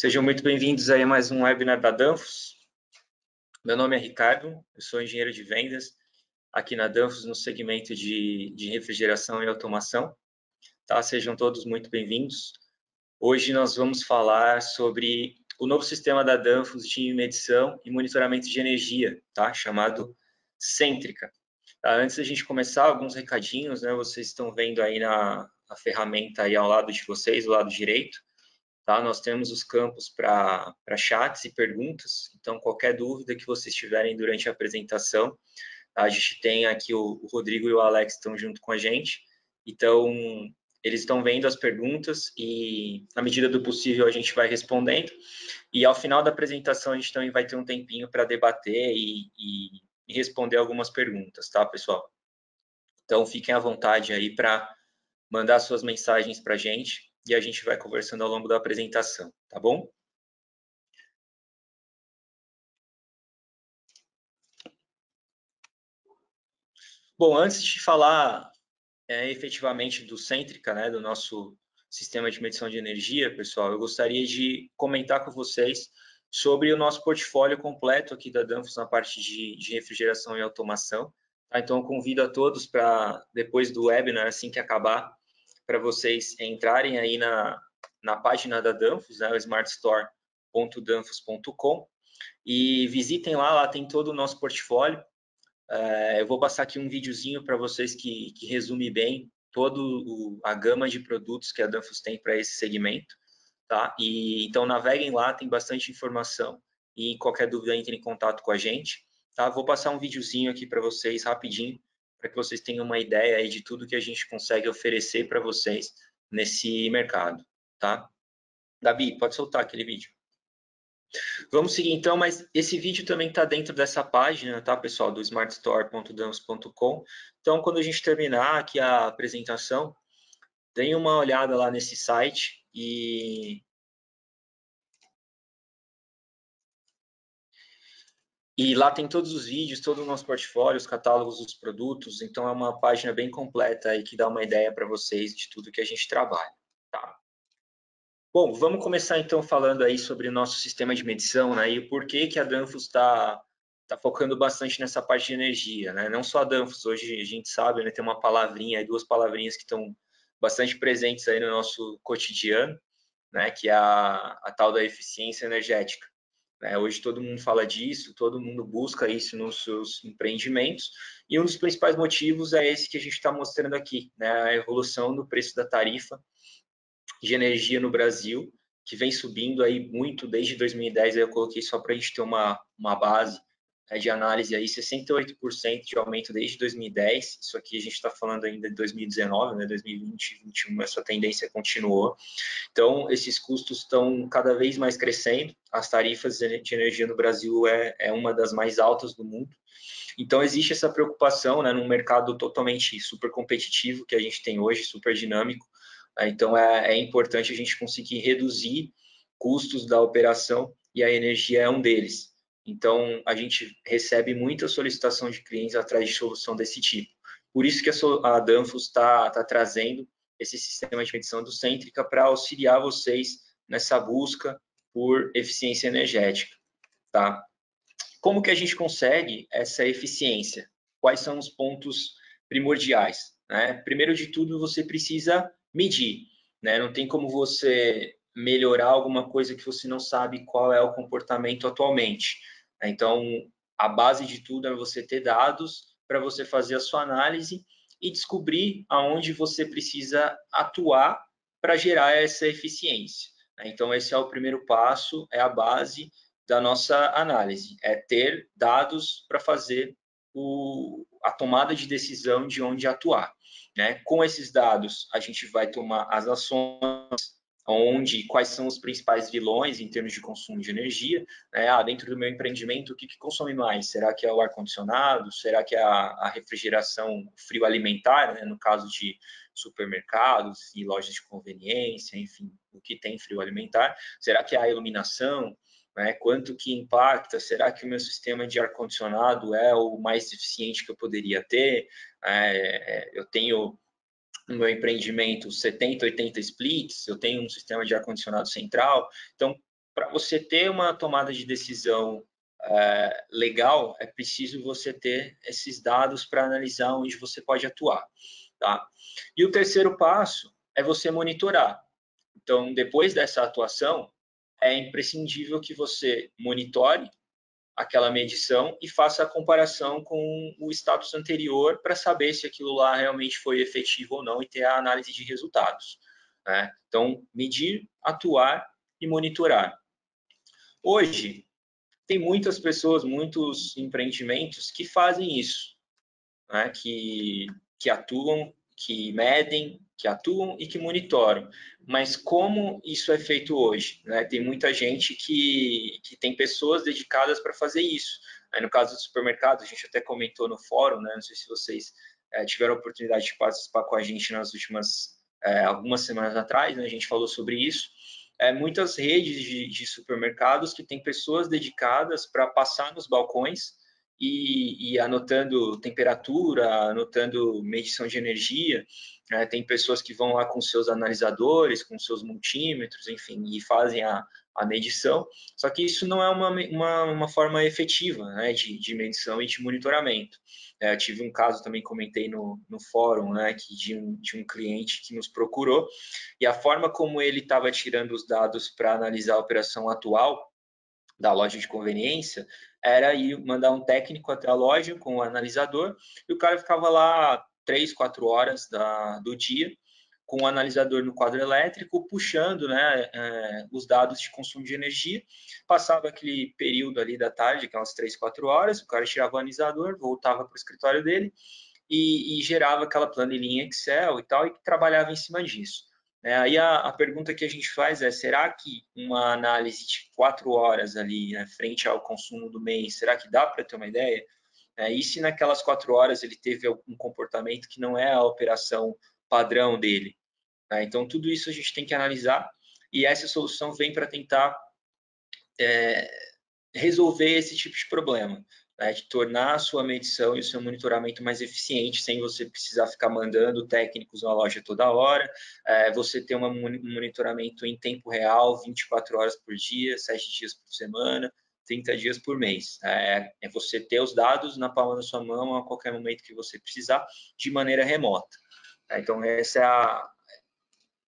Sejam muito bem-vindos aí a mais um webinar da Danfos. Meu nome é Ricardo, eu sou engenheiro de vendas aqui na Danfos no segmento de, de refrigeração e automação. Tá? Sejam todos muito bem-vindos. Hoje nós vamos falar sobre o novo sistema da Danfos de medição e monitoramento de energia, tá? chamado Cêntrica. Tá? Antes da gente começar, alguns recadinhos, né? vocês estão vendo aí na a ferramenta aí ao lado de vocês, do lado direito. Tá? Nós temos os campos para chats e perguntas, então qualquer dúvida que vocês tiverem durante a apresentação, a gente tem aqui o, o Rodrigo e o Alex estão junto com a gente, então eles estão vendo as perguntas e, na medida do possível, a gente vai respondendo. E ao final da apresentação, a gente também vai ter um tempinho para debater e, e, e, responder algumas perguntas, tá, pessoal? Então, fiquem à vontade aí para mandar suas mensagens para a gente e a gente vai conversando ao longo da apresentação, tá bom? Bom, antes de falar é, efetivamente do Cêntrica, né, do nosso sistema de medição de energia, pessoal, eu gostaria de comentar com vocês sobre o nosso portfólio completo aqui da Danfoss na parte de, de refrigeração e automação. Tá? Então, eu convido a todos para, depois do webinar, assim que acabar, para vocês entrarem aí na, na página da Danfoss, né, o smartstore.danfoss.com, e visitem lá, lá tem todo o nosso portfólio. É, eu vou passar aqui um videozinho para vocês que, que resume bem toda a gama de produtos que a Danfoss tem para esse segmento. Tá? E, então, naveguem lá, tem bastante informação. E qualquer dúvida, entre em contato com a gente. Tá? Vou passar um videozinho aqui para vocês rapidinho, para que vocês tenham uma ideia aí de tudo que a gente consegue oferecer para vocês nesse mercado, tá? Gabi, pode soltar aquele vídeo. Vamos seguir então, mas esse vídeo também está dentro dessa página, tá, pessoal, do smartstore.damos.com. Então, quando a gente terminar aqui a apresentação, deem uma olhada lá nesse site e E lá tem todos os vídeos, todo o nosso portfólio, os catálogos dos produtos. Então, é uma página bem completa aí que dá uma ideia para vocês de tudo que a gente trabalha. Tá? Bom, vamos começar então falando aí sobre o nosso sistema de medição né, e por que, que a Danfoss está tá focando bastante nessa parte de energia. Né? Não só a Danfoss, hoje a gente sabe, né, tem uma palavrinha, duas palavrinhas que estão bastante presentes aí no nosso cotidiano, né, que é a, a tal da eficiência energética. Né? Hoje todo mundo fala disso, todo mundo busca isso nos seus empreendimentos, e um dos principais motivos é esse que a gente está mostrando aqui, né? a evolução do preço da tarifa de energia no Brasil, que vem subindo aí muito desde 2010, aí eu coloquei só para a gente ter uma, uma base de análise aí, 68% de aumento desde 2010, isso aqui a gente está falando ainda de 2019, né, 2020, 2021, essa tendência continuou. Então, esses custos estão cada vez mais crescendo, as tarifas de energia no Brasil é, é uma das mais altas do mundo, então, existe essa preocupação né, num mercado totalmente super competitivo que a gente tem hoje, super dinâmico, né, então é, é importante a gente conseguir reduzir custos da operação e a energia é um deles. Então, a gente recebe muita solicitação de clientes atrás de solução desse tipo. Por isso que a Danfoss está tá trazendo esse sistema de medição do Cêntrica para auxiliar vocês nessa busca por eficiência energética. Tá? Como que a gente consegue essa eficiência? Quais são os pontos primordiais? Né? Primeiro de tudo, você precisa medir. Né? Não tem como você melhorar alguma coisa que você não sabe qual é o comportamento atualmente. Então, a base de tudo é você ter dados para você fazer a sua análise e descobrir aonde você precisa atuar para gerar essa eficiência. Então, esse é o primeiro passo, é a base da nossa análise, é ter dados para fazer o, a tomada de decisão de onde atuar. Né? Com esses dados, a gente vai tomar as ações onde quais são os principais vilões em termos de consumo de energia. Né? Ah, dentro do meu empreendimento, o que, que consome mais? Será que é o ar-condicionado? Será que é a, a refrigeração frio alimentar, né? no caso de supermercados e lojas de conveniência, enfim, o que tem frio alimentar? Será que é a iluminação? Né? Quanto que impacta? Será que o meu sistema de ar-condicionado é o mais eficiente que eu poderia ter? É, é eu tenho no meu empreendimento 70, 80 splits, eu tenho um sistema de ar-condicionado central. Então, para você ter uma tomada de decisão é, legal, é preciso você ter esses dados para analisar onde você pode atuar. Tá? E o terceiro passo é você monitorar. Então, depois dessa atuação, é imprescindível que você monitore aquela medição e faça a comparação com o status anterior para saber se aquilo lá realmente foi efetivo ou não e ter a análise de resultados. Né? Então, medir, atuar e monitorar. Hoje, tem muitas pessoas, muitos empreendimentos que fazem isso, né? que, que atuam, que medem, que atuam e que monitoram. Mas como isso é feito hoje? Né? Tem muita gente que, que tem pessoas dedicadas para fazer isso. Aí, no caso do supermercado, a gente até comentou no fórum, né? não sei se vocês é, tiveram a oportunidade de participar com a gente nas últimas é, algumas semanas atrás, né? a gente falou sobre isso. É, muitas redes de, de supermercados que têm pessoas dedicadas para passar nos balcões e, e, anotando temperatura, anotando medição de energia. Né? Tem pessoas que vão lá com seus analisadores, com seus multímetros, enfim, e fazem a, a medição. Só que isso não é uma, uma, uma forma efetiva né? de, de medição e de monitoramento. É, tive um caso também, comentei no, no fórum, né, que de um, de um cliente que nos procurou, e a forma como ele estava tirando os dados para analisar a operação atual da loja de conveniência era ir mandar um técnico até a loja com o analisador e o cara ficava lá três, quatro horas da, do dia com o analisador no quadro elétrico, puxando né, é, os dados de consumo de energia. Passava aquele período ali da tarde, aquelas três, quatro horas, o cara tirava o analisador, voltava para o escritório dele e, e, gerava aquela planilhinha Excel e tal, e trabalhava em cima disso. É, aí a, a, pergunta que a gente faz é: será que uma análise de quatro horas ali, né, frente ao consumo do mês, será que dá para ter uma ideia? É, e se naquelas quatro horas ele teve algum comportamento que não é a operação padrão dele? É, então, tudo isso a gente tem que analisar e essa solução vem para tentar é, resolver esse tipo de problema né, de tornar a sua medição e o seu monitoramento mais eficiente, sem você precisar ficar mandando técnicos na loja toda hora, é, você ter um monitoramento em tempo real, 24 horas por dia, 7 dias por semana, 30 dias por mês. É, é, você ter os dados na palma da sua mão a qualquer momento que você precisar, de maneira remota. É, então, esse é, a,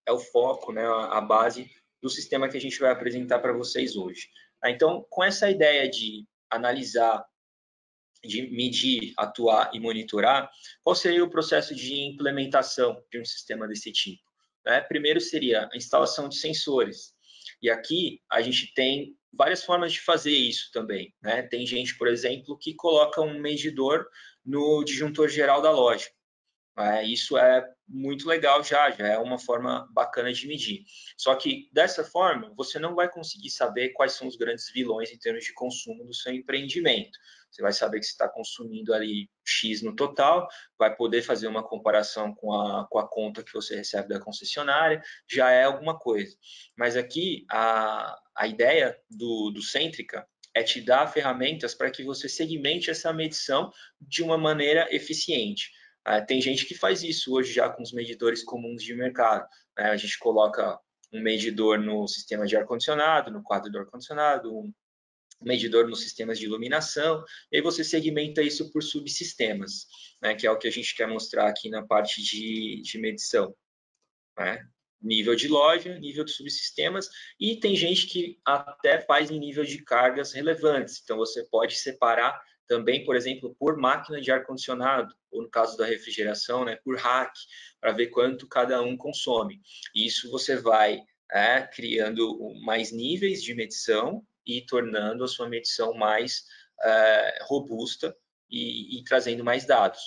é o foco, né, a base do sistema que a gente vai apresentar para vocês hoje. É, então, com essa ideia de analisar de medir, atuar e monitorar, qual seria o processo de implementação de um sistema desse tipo? Né? Primeiro seria a instalação de sensores. E aqui a gente tem várias formas de fazer isso também. Né? Tem gente, por exemplo, que coloca um medidor no disjuntor geral da loja. É, isso é muito legal já, já é uma forma bacana de medir. Só que dessa forma, você não vai conseguir saber quais são os grandes vilões em termos de consumo do seu empreendimento. Você vai saber que você está consumindo ali X no total, vai poder fazer uma comparação com a, com a conta que você recebe da concessionária, já é alguma coisa. Mas aqui, a, a ideia do, do Cêntrica é te dar ferramentas para que você segmente essa medição de uma maneira eficiente. Uh, tem gente que faz isso hoje já com os medidores comuns de mercado. Né? A gente coloca um medidor no sistema de ar-condicionado, no quadro do ar-condicionado, um medidor nos sistemas de iluminação, e aí você segmenta isso por subsistemas, né? que é o que a gente quer mostrar aqui na parte de, de medição. Né? Nível de loja, nível de subsistemas, e tem gente que até faz em nível de cargas relevantes. Então, você pode separar também, por exemplo, por máquina de ar-condicionado, ou no caso da refrigeração, né, por rack, para ver quanto cada um consome. Isso você vai é, criando mais níveis de medição e tornando a sua medição mais é, robusta e, e trazendo mais dados.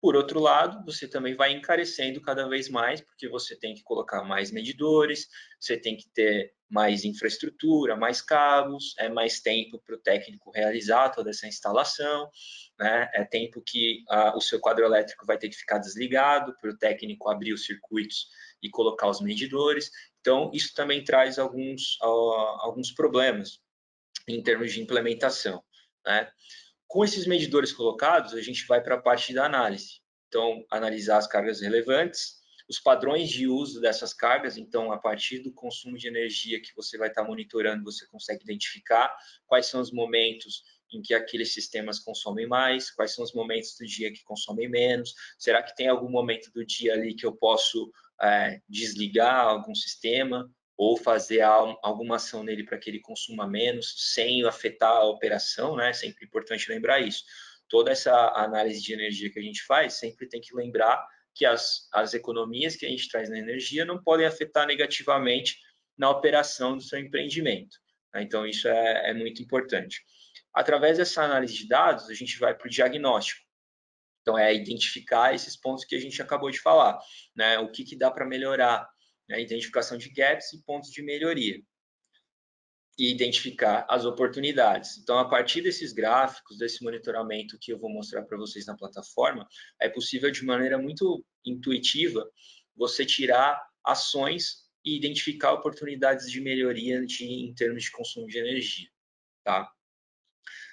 Por outro lado, você também vai encarecendo cada vez mais, porque você tem que colocar mais medidores, você tem que ter mais infraestrutura, mais cabos, é mais tempo para o técnico realizar toda essa instalação, né? é tempo que a, o seu quadro elétrico vai ter que ficar desligado para o técnico abrir os circuitos e colocar os medidores. Então, isso também traz alguns, uh, alguns problemas em termos de implementação. Né? Com esses medidores colocados, a gente vai para a parte da análise. Então, analisar as cargas relevantes, os padrões de uso dessas cargas, então, a partir do consumo de energia que você vai estar monitorando, você consegue identificar quais são os momentos em que aqueles sistemas consomem mais, quais são os momentos do dia que consomem menos, será que tem algum momento do dia ali que eu posso é, desligar algum sistema ou fazer alguma ação nele para que ele consuma menos, sem afetar a operação, né? Sempre importante lembrar isso. Toda essa análise de energia que a gente faz sempre tem que lembrar que as, as economias que a gente traz na energia não podem afetar negativamente na operação do seu empreendimento. Né? Então, isso é, é muito importante. Através dessa análise de dados, a gente vai para o diagnóstico. Então, é identificar esses pontos que a gente acabou de falar, né? O que, que dá para melhorar, né? Identificação de gaps e pontos de melhoria. E identificar as oportunidades. Então, a partir desses gráficos, desse monitoramento que eu vou mostrar para vocês na plataforma, é possível, de maneira muito intuitiva, você tirar ações e identificar oportunidades de melhoria de, em termos de consumo de energia. Tá?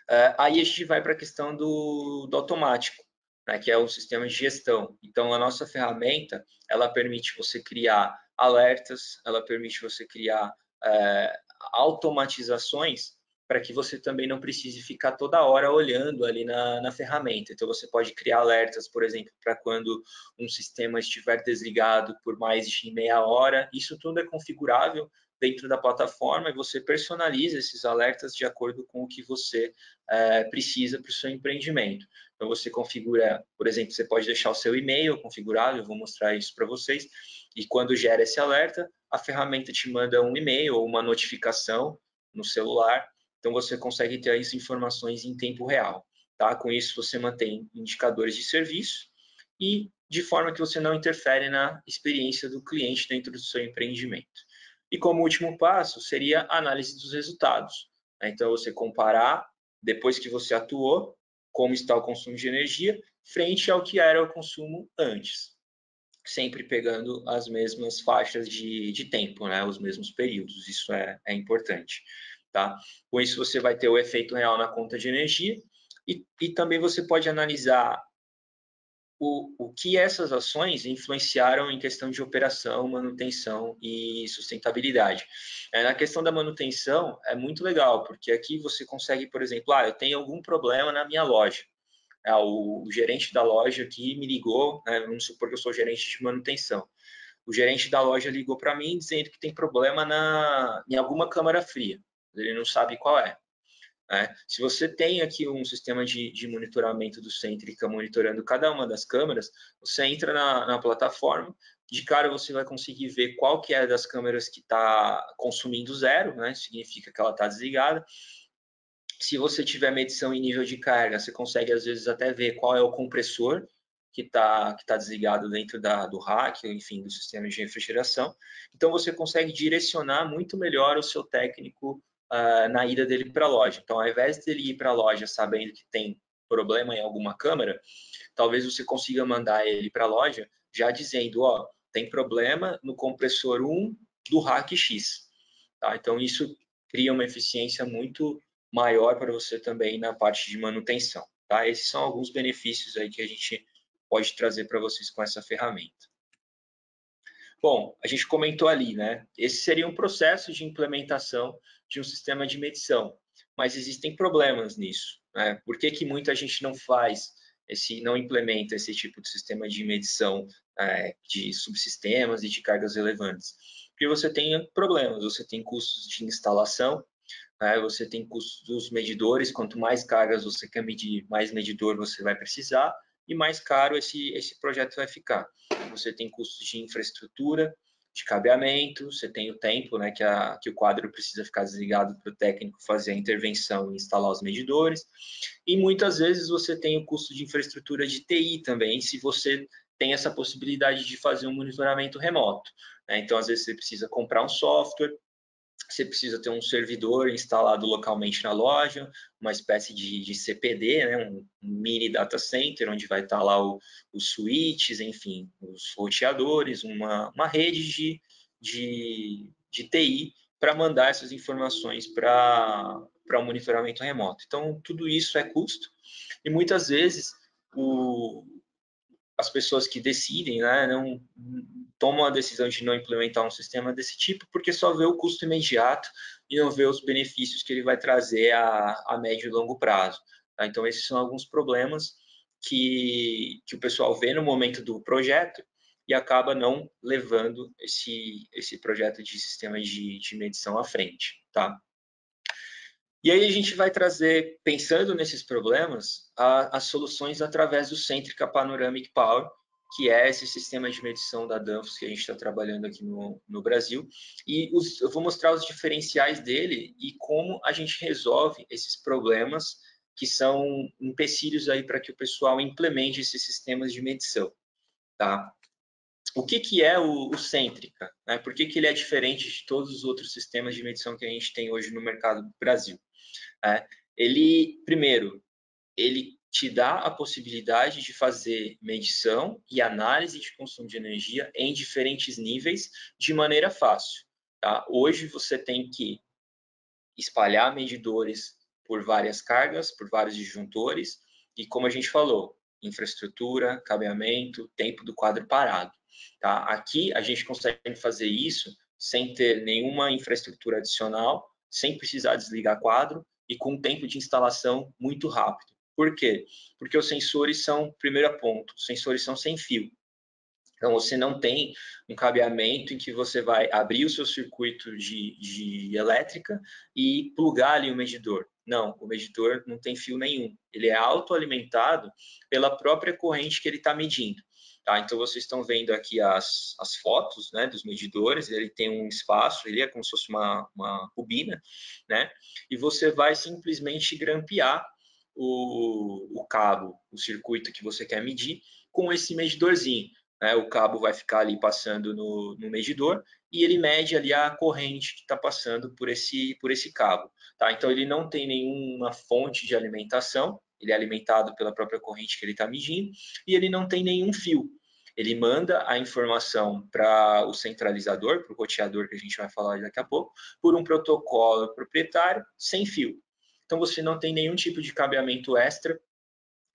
Uh, aí a gente vai para a questão do, do automático, né, que é o sistema de gestão. Então, a nossa ferramenta, ela permite você criar alertas, ela permite você criar uh, automatizações para que você também não precise ficar toda hora olhando ali na, na ferramenta. Então, você pode criar alertas, por exemplo, para quando um sistema estiver desligado por mais de meia hora. Isso tudo é configurável dentro da plataforma e você personaliza esses alertas de acordo com o que você é, precisa para o seu empreendimento. Então, você configura, por exemplo, você pode deixar o seu e-mail configurado, eu vou mostrar isso para vocês, e quando gera esse alerta, a ferramenta te manda um e-mail ou uma notificação no celular, então você consegue ter as informações em tempo real. Tá? Com isso, você mantém indicadores de serviço e de forma que você não interfere na experiência do cliente dentro do seu empreendimento. E como último passo, seria a análise dos resultados. Né? Então, você comparar, depois que você atuou, como está o consumo de energia, frente ao que era o consumo antes. Sempre pegando as mesmas faixas de, de tempo, né? os mesmos períodos, isso é, é importante. Tá? Com isso, você vai ter o efeito real na conta de energia e, e também você pode analisar o, o que essas ações influenciaram em questão de operação, manutenção e sustentabilidade. É, na questão da manutenção, é muito legal, porque aqui você consegue, por exemplo, ah, eu tenho algum problema na minha loja. É, o, o, gerente da loja aqui me ligou, né, vamos supor que eu sou gerente de manutenção. O gerente da loja ligou para mim dizendo que tem problema na, em alguma câmara fria. Ele não sabe qual é. Né? Se você tem aqui um sistema de, de monitoramento do Centrica monitorando cada uma das câmeras, você entra na, na plataforma, de cara você vai conseguir ver qual que é das câmeras que está consumindo zero, né? significa que ela está desligada. Se você tiver medição em nível de carga, você consegue às vezes até ver qual é o compressor que está que tá desligado dentro da, do rack, enfim, do sistema de refrigeração. Então, você consegue direcionar muito melhor o seu técnico uh, na ida dele para a loja. Então, ao invés dele ir para a loja sabendo que tem problema em alguma câmera, talvez você consiga mandar ele para a loja já dizendo, ó, tem problema no compressor 1 do rack X. Tá? Então, isso cria uma eficiência muito maior para você também na parte de manutenção. Tá? Esses são alguns benefícios aí que a gente pode trazer para vocês com essa ferramenta. Bom, a gente comentou ali, né? Esse seria um processo de implementação de um sistema de medição, mas existem problemas nisso. Né? Por que, que muita gente não faz esse, não implementa esse tipo de sistema de medição é, de subsistemas e de cargas relevantes? Porque você tem problemas, você tem custos de instalação, né? você tem custos dos medidores, quanto mais cargas você quer medir, mais medidor você vai precisar, e mais caro esse, esse projeto vai ficar. Você tem custos de infraestrutura, de cabeamento, você tem o tempo né, que, a, que o quadro precisa ficar desligado para o técnico fazer a intervenção e instalar os medidores, e muitas vezes você tem o custo de infraestrutura de TI também, se você tem essa possibilidade de fazer um monitoramento remoto. Né? Então, às vezes, você precisa comprar um software, você precisa ter um servidor instalado localmente na loja, uma espécie de, de CPD, né, um, mini data center, onde vai estar lá o, os switches, enfim, os roteadores, uma, uma rede de, de, de TI para mandar essas informações para o monitoramento remoto. Então, tudo isso é custo e muitas vezes o, as pessoas que decidem, né, não tomam a decisão de não implementar um sistema desse tipo porque só vê o custo imediato e não vê os benefícios que ele vai trazer a, a médio e longo prazo. Tá? Então, esses são alguns problemas que, que o pessoal vê no momento do projeto e acaba não levando esse, esse projeto de sistema de, de medição à frente. Tá? E aí a gente vai trazer, pensando nesses problemas, as soluções através do Centrica Panoramic Power, que é esse sistema de medição da Danfoss que a gente está trabalhando aqui no, no Brasil. E os, eu vou mostrar os diferenciais dele e como a gente resolve esses problemas que são empecilhos aí para que o pessoal implemente esses sistemas de medição. Tá? O que, que é o, o Centrica? Né? Por que, que ele é diferente de todos os outros sistemas de medição que a gente tem hoje no mercado do Brasil? É, ele, primeiro, ele te dá a possibilidade de fazer medição e análise de consumo de energia em diferentes níveis de maneira fácil. Tá? Hoje você tem que espalhar medidores por várias cargas, por vários disjuntores, e como a gente falou, infraestrutura, cabeamento, tempo do quadro parado. Tá? Aqui a gente consegue fazer isso sem ter nenhuma infraestrutura adicional, sem precisar desligar quadro e com um tempo de instalação muito rápido. Por quê? Porque os sensores são, primeiro ponto, os sensores são sem fio. Então, você não tem um cabeamento em que você vai abrir o seu circuito de, de elétrica e plugar ali o medidor. Não, o medidor não tem fio nenhum. Ele é autoalimentado pela própria corrente que ele está medindo. Tá? Então, vocês estão vendo aqui as, as fotos né, dos medidores, ele tem um espaço, ele é como se fosse uma, uma bobina, né? e você vai simplesmente grampear o, o cabo, o circuito que você quer medir, com esse medidorzinho. Né? O cabo vai ficar ali passando no, no medidor e ele mede ali a corrente que está passando por esse, por esse cabo. Tá? Então, ele não tem nenhuma fonte de alimentação, ele é alimentado pela própria corrente que ele está medindo, e ele não tem nenhum fio. Ele manda a informação para o centralizador, para o roteador que a gente vai falar daqui a pouco, por um protocolo proprietário sem fio. Então você não tem nenhum tipo de cabeamento extra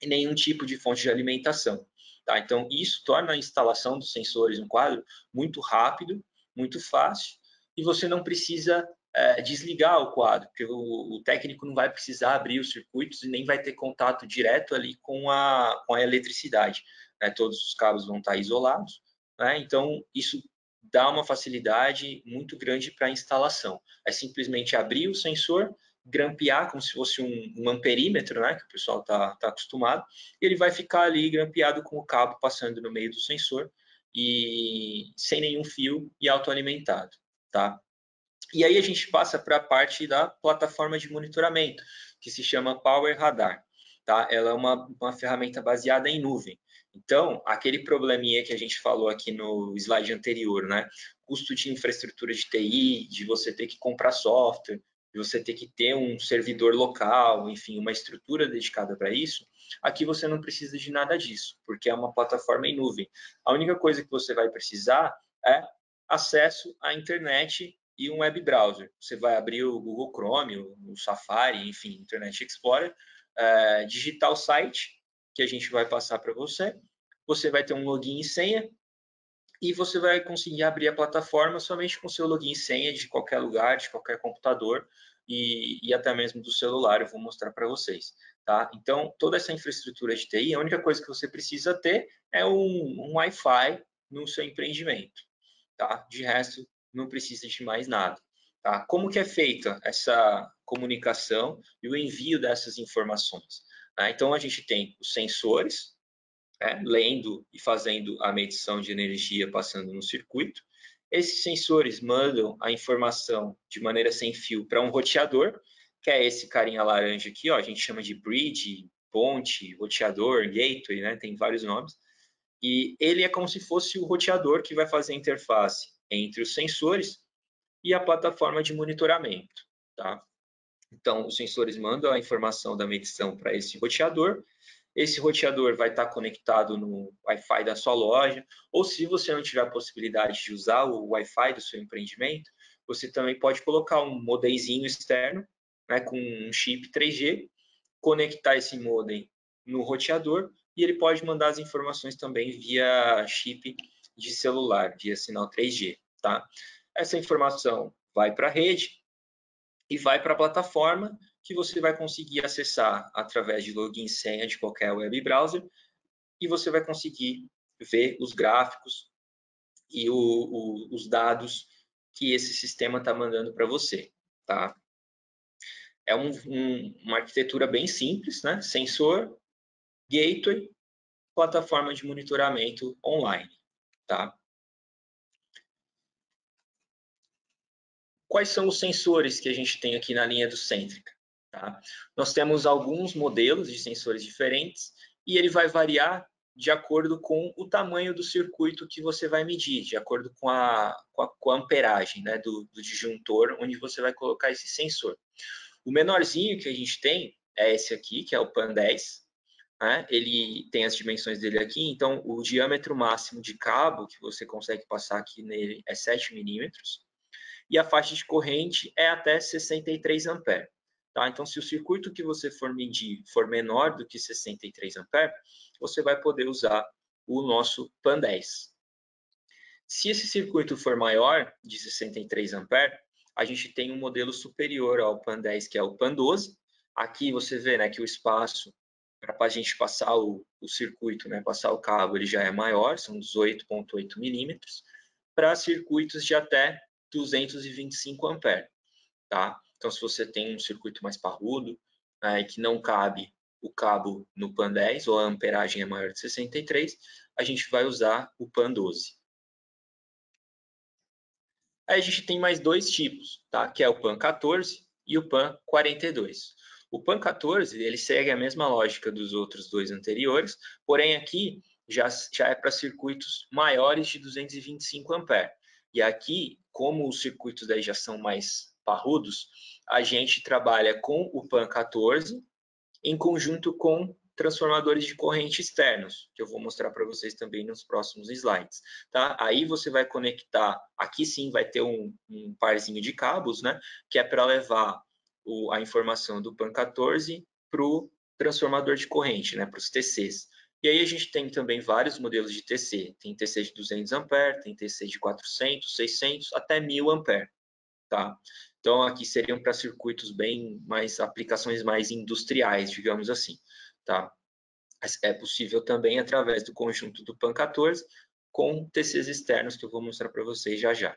e nenhum tipo de fonte de alimentação. Tá? Então isso torna a instalação dos sensores no quadro muito rápido, muito fácil, e você não precisa é, desligar o quadro, porque o, o, técnico não vai precisar abrir os circuitos e nem vai ter contato direto ali com a, com a eletricidade. Né? Todos os cabos vão estar isolados, né? então isso dá uma facilidade muito grande para a instalação. É simplesmente abrir o sensor, grampear como se fosse um, um amperímetro, né, que o pessoal está tá acostumado, e ele vai ficar ali grampeado com o cabo passando no meio do sensor e sem nenhum fio e autoalimentado, tá? E aí a gente passa para a parte da plataforma de monitoramento, que se chama Power Radar. Tá? Ela é uma, uma ferramenta baseada em nuvem. Então, aquele probleminha que a gente falou aqui no slide anterior, né? Custo de infraestrutura de TI, de você ter que comprar software, você ter que ter um servidor local, enfim, uma estrutura dedicada para isso, aqui você não precisa de nada disso, porque é uma plataforma em nuvem. A única coisa que você vai precisar é acesso à internet e um web browser. Você vai abrir o Google Chrome, o Safari, enfim, Internet Explorer, é, digitar o site que a gente vai passar para você. Você vai ter um login e senha e você vai conseguir abrir a plataforma somente com seu login e senha de qualquer lugar, de qualquer computador e, e até mesmo do celular. Eu vou mostrar para vocês. Tá? Então, toda essa infraestrutura de TI, a única coisa que você precisa ter é um, um Wi-Fi no seu empreendimento. Tá? De resto, não precisa de mais nada. Tá? Como que é feita essa comunicação e o envio dessas informações? Tá? Então, a gente tem os sensores, né, lendo e fazendo a medição de energia passando no circuito. Esses sensores mandam a informação de maneira sem fio para um roteador, que é esse carinha laranja aqui, ó, a gente chama de bridge, ponte, roteador, gateway, né, tem vários nomes. E ele é como se fosse o roteador que vai fazer a interface entre os sensores e a plataforma de monitoramento. Tá? Então, os sensores mandam a informação da medição para esse roteador. Esse roteador vai estar conectado no Wi-Fi da sua loja, ou se você não tiver a possibilidade de usar o Wi-Fi do seu empreendimento, você também pode colocar um modemzinho externo, né, com um chip 3G, conectar esse modem no roteador e ele pode mandar as informações também via chip de celular, via sinal 3G, tá? Essa informação vai para a rede e vai para a plataforma que você vai conseguir acessar através de login e senha de qualquer web browser e você vai conseguir ver os gráficos e o, o, os dados que esse sistema está mandando para você, tá? É um, um, uma arquitetura bem simples, né? Sensor, gateway, plataforma de monitoramento online, tá? Quais são os sensores que a gente tem aqui na linha do Centrica? Tá? Nós temos alguns modelos de sensores diferentes e ele vai variar de acordo com o tamanho do circuito que você vai medir, de acordo com a, com a, com a amperagem né, do, do disjuntor onde você vai colocar esse sensor. O menorzinho que a gente tem é esse aqui, que é o PAN 10. Né? Ele tem as dimensões dele aqui, então o diâmetro máximo de cabo que você consegue passar aqui nele é 7 milímetros. E a faixa de corrente é até 63 amperes. Tá? Então, se o circuito que você for medir for menor do que 63 amperes, você vai poder usar o nosso PAN 10. Se esse circuito for maior, de 63 amperes, a gente tem um modelo superior ao PAN 10, que é o PAN 12. Aqui você vê né, que o espaço para a gente passar o, o, circuito, né, passar o cabo, ele já é maior, são 18,8 milímetros, para circuitos de até 225 amperes. Tá? Então, se você tem um circuito mais parrudo e que não cabe o cabo no PAN 10 ou a amperagem é maior de 63, a gente vai usar o PAN 12. Aí a gente tem mais dois tipos, tá? que é o PAN 14 e o PAN 42. O PAN 14 ele segue a mesma lógica dos outros dois anteriores, porém aqui já, já é para circuitos maiores de 225 amperes. E aqui, como os circuitos daí já são mais parrudos, a gente trabalha com o PAN 14 em conjunto com transformadores de corrente externos, que eu vou mostrar para vocês também nos próximos slides. Tá? Aí você vai conectar, aqui sim vai ter um, um parzinho de cabos, né, que é para levar o, a informação do PAN 14 para o transformador de corrente, né, para os TCs. E aí a gente tem também vários modelos de TC. Tem TC de 200 A, tem TC de 400, 600, até 1000 A. Tá? Então, aqui seriam para circuitos bem mais, aplicações mais industriais, digamos assim, tá? É possível também através do conjunto do PAN 14 com TCs externos que eu vou mostrar para vocês já já.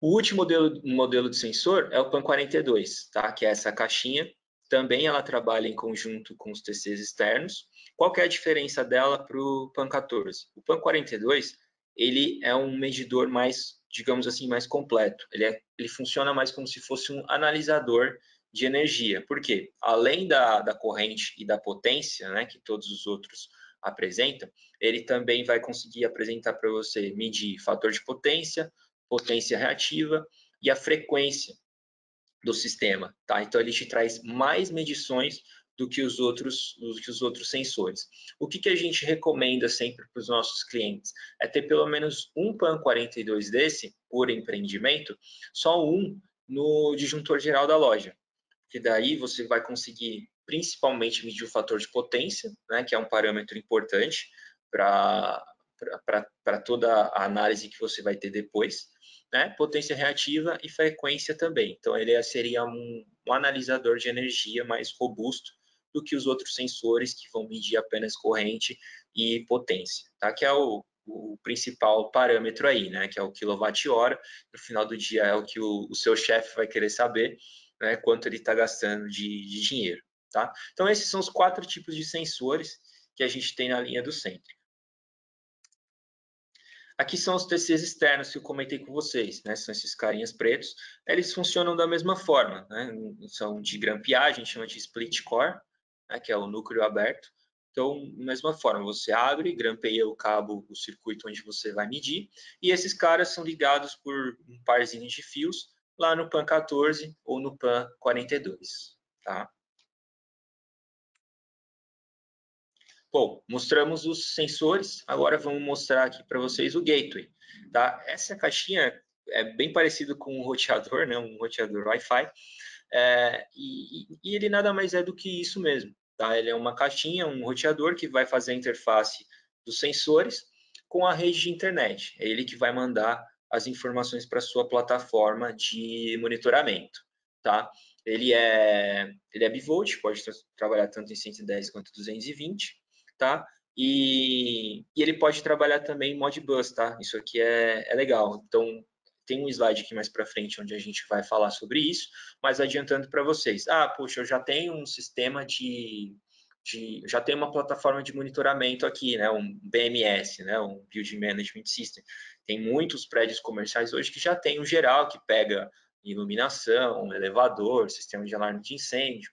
O último modelo, modelo de sensor é o PAN 42, tá? Que é essa caixinha. Também ela trabalha em conjunto com os TCs externos. Qual é a diferença dela para o PAN 14? O PAN 42 ele é um medidor mais digamos assim, mais completo. Ele, é, ele funciona mais como se fosse um analisador de energia. Por quê? Além da, da corrente e da potência, né, que todos os outros apresentam, ele também vai conseguir apresentar para você medir fator de potência, potência reativa e a frequência do sistema, tá? Então ele te traz mais medições do que os outros, do que os outros sensores. O que, que a gente recomenda sempre para os nossos clientes? É ter pelo menos um PAN 42 desse por empreendimento, só um no disjuntor geral da loja, que daí você vai conseguir principalmente medir o fator de potência, né, que é um parâmetro importante para toda a análise que você vai ter depois, né, potência reativa e frequência também. Então, ele seria um, um analisador de energia mais robusto do que os outros sensores que vão medir apenas corrente e potência, tá? Que é o, o principal parâmetro aí, né? Que é o quilowatt-hora. No final do dia é o que o, o seu chefe vai querer saber, né? Quanto ele está gastando de, de dinheiro, tá? Então esses são os quatro tipos de sensores que a gente tem na linha do centro. Aqui são os TCs externos que eu comentei com vocês, né? São esses carinhas pretos. Eles funcionam da mesma forma, né? São de grampeagem, a gente chama de split core, né, que é o núcleo aberto. Então, mesma forma, você abre, grampeia o cabo, o circuito onde você vai medir, e esses caras são ligados por um parzinho de fios lá no PAN 14 ou no PAN 42, tá? Bom, mostramos os sensores, agora vamos mostrar aqui para vocês o gateway, tá? Essa caixinha é bem parecido com um roteador, né? Um roteador Wi-Fi, é, e, e, ele nada mais é do que isso mesmo. Tá? Ele é uma caixinha, um roteador que vai fazer a interface dos sensores com a rede de internet. É ele que vai mandar as informações para sua plataforma de monitoramento, tá? Ele é ele é bivolt, pode tra trabalhar tanto em 110 quanto 220, tá? E, e, ele pode trabalhar também em Modbus, tá? Isso aqui é, é legal. Então, tem um slide aqui mais para frente onde a gente vai falar sobre isso, mas adiantando para vocês. Ah, puxa, eu já tenho um sistema de, de, já tenho uma plataforma de monitoramento aqui, né, um BMS, né, um Building Management System. Tem muitos prédios comerciais hoje que já tem um geral que pega iluminação, elevador, sistema de alarme de incêndio.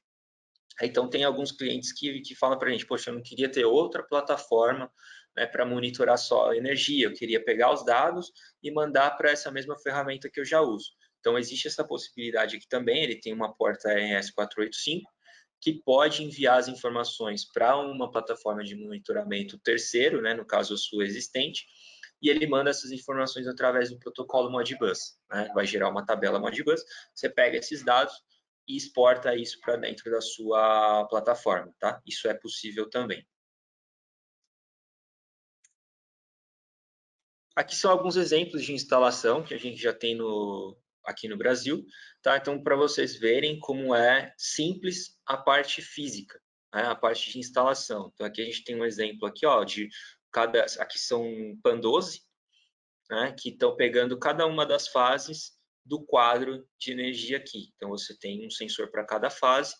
Então, tem alguns clientes que, que falam para a gente, poxa, eu não queria ter outra plataforma né, para monitorar só a energia. Eu queria pegar os dados e mandar para essa mesma ferramenta que eu já uso. Então, existe essa possibilidade aqui também. Ele tem uma porta RS485 que pode enviar as informações para uma plataforma de monitoramento terceiro, né, no caso a sua existente, e ele manda essas informações através do protocolo Modbus. Né? Vai gerar uma tabela Modbus, você pega esses dados e exporta isso para dentro da sua plataforma. Tá? Isso é possível também. Aqui são alguns exemplos de instalação que a gente já tem no, aqui no Brasil, tá? Então, para vocês verem como é simples a parte física, né? a parte de instalação. Então, aqui a gente tem um exemplo aqui, ó, de cada, aqui são PAN 12, né? Que estão pegando cada uma das fases do quadro de energia aqui. Então, você tem um sensor para cada fase.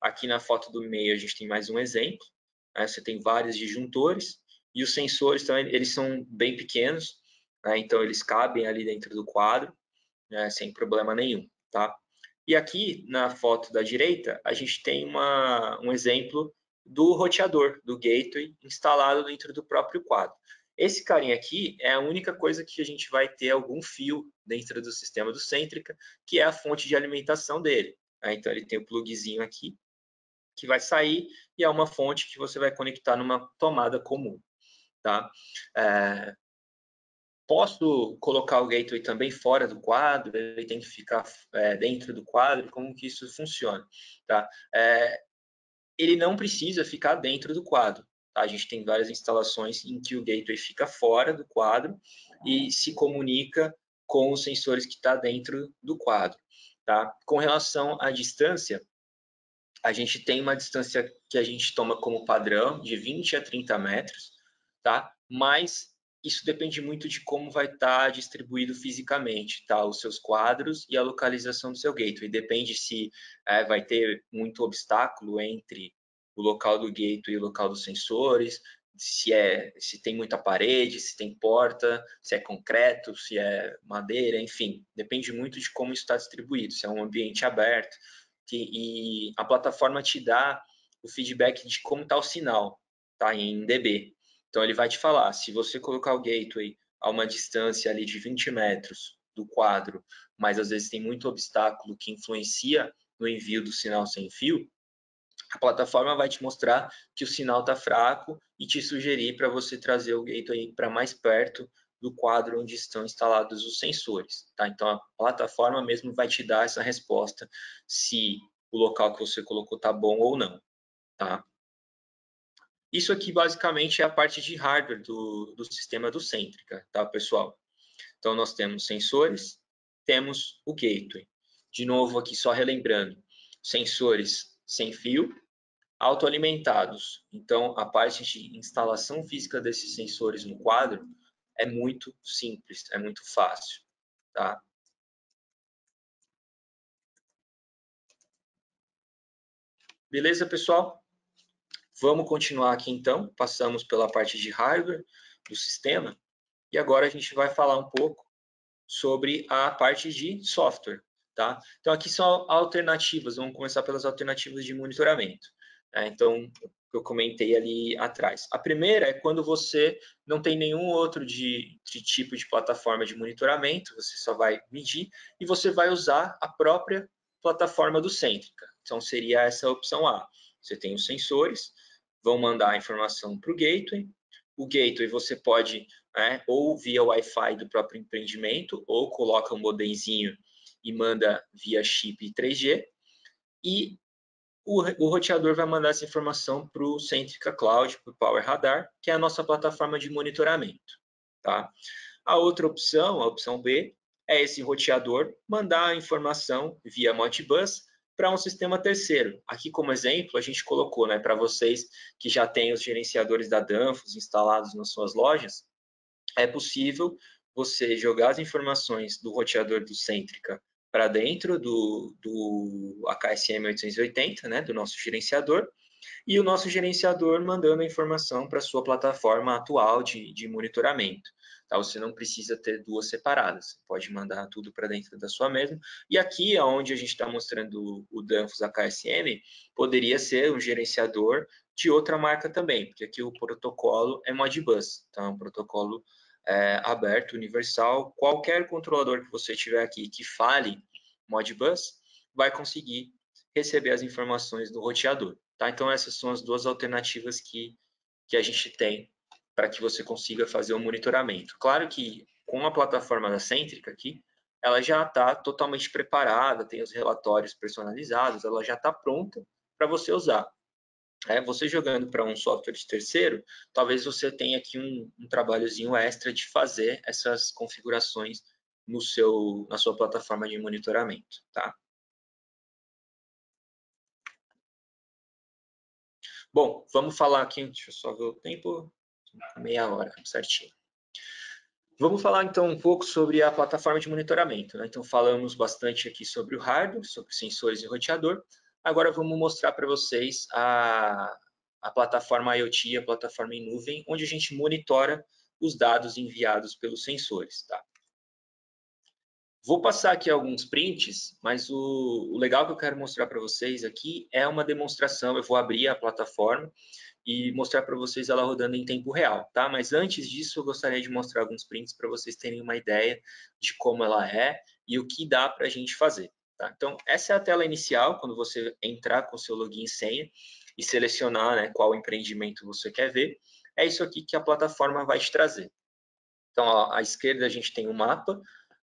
Aqui na foto do meio a gente tem mais um exemplo. Né? Você tem vários disjuntores e os sensores também, eles são bem pequenos, né? então eles cabem ali dentro do quadro, né? sem problema nenhum, tá? E aqui na foto da direita, a gente tem uma, um exemplo do roteador, do gateway, instalado dentro do próprio quadro. Esse carinha aqui é a única coisa que a gente vai ter algum fio dentro do sistema do Centrica, que é a fonte de alimentação dele. Né? Então, ele tem o plugzinho aqui, que vai sair, e é uma fonte que você vai conectar numa tomada comum. Tá? É, posso colocar o gateway também fora do quadro, ele tem que ficar é, dentro do quadro, como que isso funciona? Tá? É, ele não precisa ficar dentro do quadro. Tá? A gente tem várias instalações em que o gateway fica fora do quadro e se comunica com os sensores que está dentro do quadro. Tá? Com relação à distância, a gente tem uma distância que a gente toma como padrão de 20 a 30 metros, tá? Mas isso depende muito de como vai estar tá distribuído fisicamente, tá? Os seus quadros e a localização do seu gateway. Depende se é, vai ter muito obstáculo entre o local do gateway e o local dos sensores, se é se tem muita parede, se tem porta, se é concreto, se é madeira, enfim, depende muito de como está distribuído, se é um ambiente aberto, que, e a plataforma te dá o feedback de como está o sinal, tá? Em dB. Então, ele vai te falar, se você colocar o gateway a uma distância ali de 20 metros do quadro, mas às vezes tem muito obstáculo que influencia no envio do sinal sem fio, a plataforma vai te mostrar que o sinal está fraco e te sugerir para você trazer o gateway para mais perto do quadro onde estão instalados os sensores. Tá? Então, a plataforma mesmo vai te dar essa resposta se o local que você colocou está bom ou não. Tá? Isso aqui basicamente é a parte de hardware do, do sistema do Centrica, tá, pessoal? Então, nós temos sensores, temos o gateway. De novo aqui, só relembrando, sensores sem fio, autoalimentados. Então, a parte de instalação física desses sensores no quadro é muito simples, é muito fácil, tá? Beleza, pessoal? Vamos continuar aqui então, passamos pela parte de hardware do sistema e agora a gente vai falar um pouco sobre a parte de software, tá? Então aqui são alternativas, vamos começar pelas alternativas de monitoramento. Né? Então, eu comentei ali atrás. A primeira é quando você não tem nenhum outro de, de, tipo de plataforma de monitoramento, você só vai medir e você vai usar a própria plataforma do Centrica. Então, seria essa a opção A. Você tem os sensores, vão mandar a informação para o gateway. O gateway você pode, né, ou via Wi-Fi do próprio empreendimento, ou coloca um modemzinho e manda via chip 3G. E o, o roteador vai mandar essa informação para o Centrica Cloud, para o Power Radar, que é a nossa plataforma de monitoramento. Tá? A outra opção, a opção B, é esse roteador mandar a informação via Modbus para um sistema terceiro. Aqui, como exemplo, a gente colocou né, para vocês que já têm os gerenciadores da Danfoss instalados nas suas lojas, é possível você jogar as informações do roteador do Centrica para dentro do, do AKSM 880, né, do nosso gerenciador, e o nosso gerenciador mandando a informação para a sua plataforma atual de, de monitoramento. Tá? Você não precisa ter duas separadas, pode mandar tudo para dentro da sua mesma. E aqui, onde a gente está mostrando o Danfoss AKSM, poderia ser um gerenciador de outra marca também, porque aqui o protocolo é Modbus, então é um protocolo é, aberto, universal. Qualquer controlador que você tiver aqui que fale Modbus vai conseguir receber as informações do roteador. Tá? Então, essas são as duas alternativas que, que a gente tem para que você consiga fazer o monitoramento. Claro que com a plataforma da Cêntrica aqui, ela já está totalmente preparada, tem os relatórios personalizados, ela já está pronta para você usar. É, você jogando para um software de terceiro, talvez você tenha aqui um, um trabalhozinho extra de fazer essas configurações no seu, na sua plataforma de monitoramento. Tá? Bom, vamos falar aqui, deixa eu só ver o tempo meia hora, certinho. Vamos falar então um pouco sobre a plataforma de monitoramento. Né? Então falamos bastante aqui sobre o hardware, sobre sensores e roteador. Agora vamos mostrar para vocês a, a plataforma IoT, a plataforma em nuvem, onde a gente monitora os dados enviados pelos sensores. Tá? Vou passar aqui alguns prints, mas o, o legal que eu quero mostrar para vocês aqui é uma demonstração. Eu vou abrir a plataforma e mostrar para vocês ela rodando em tempo real, tá? Mas antes disso, eu gostaria de mostrar alguns prints para vocês terem uma ideia de como ela é e o que dá para a gente fazer, tá? Então, essa é a tela inicial, quando você entrar com seu login e senha e selecionar né, qual empreendimento você quer ver. É isso aqui que a plataforma vai te trazer. Então, ó, à esquerda a gente tem o um mapa.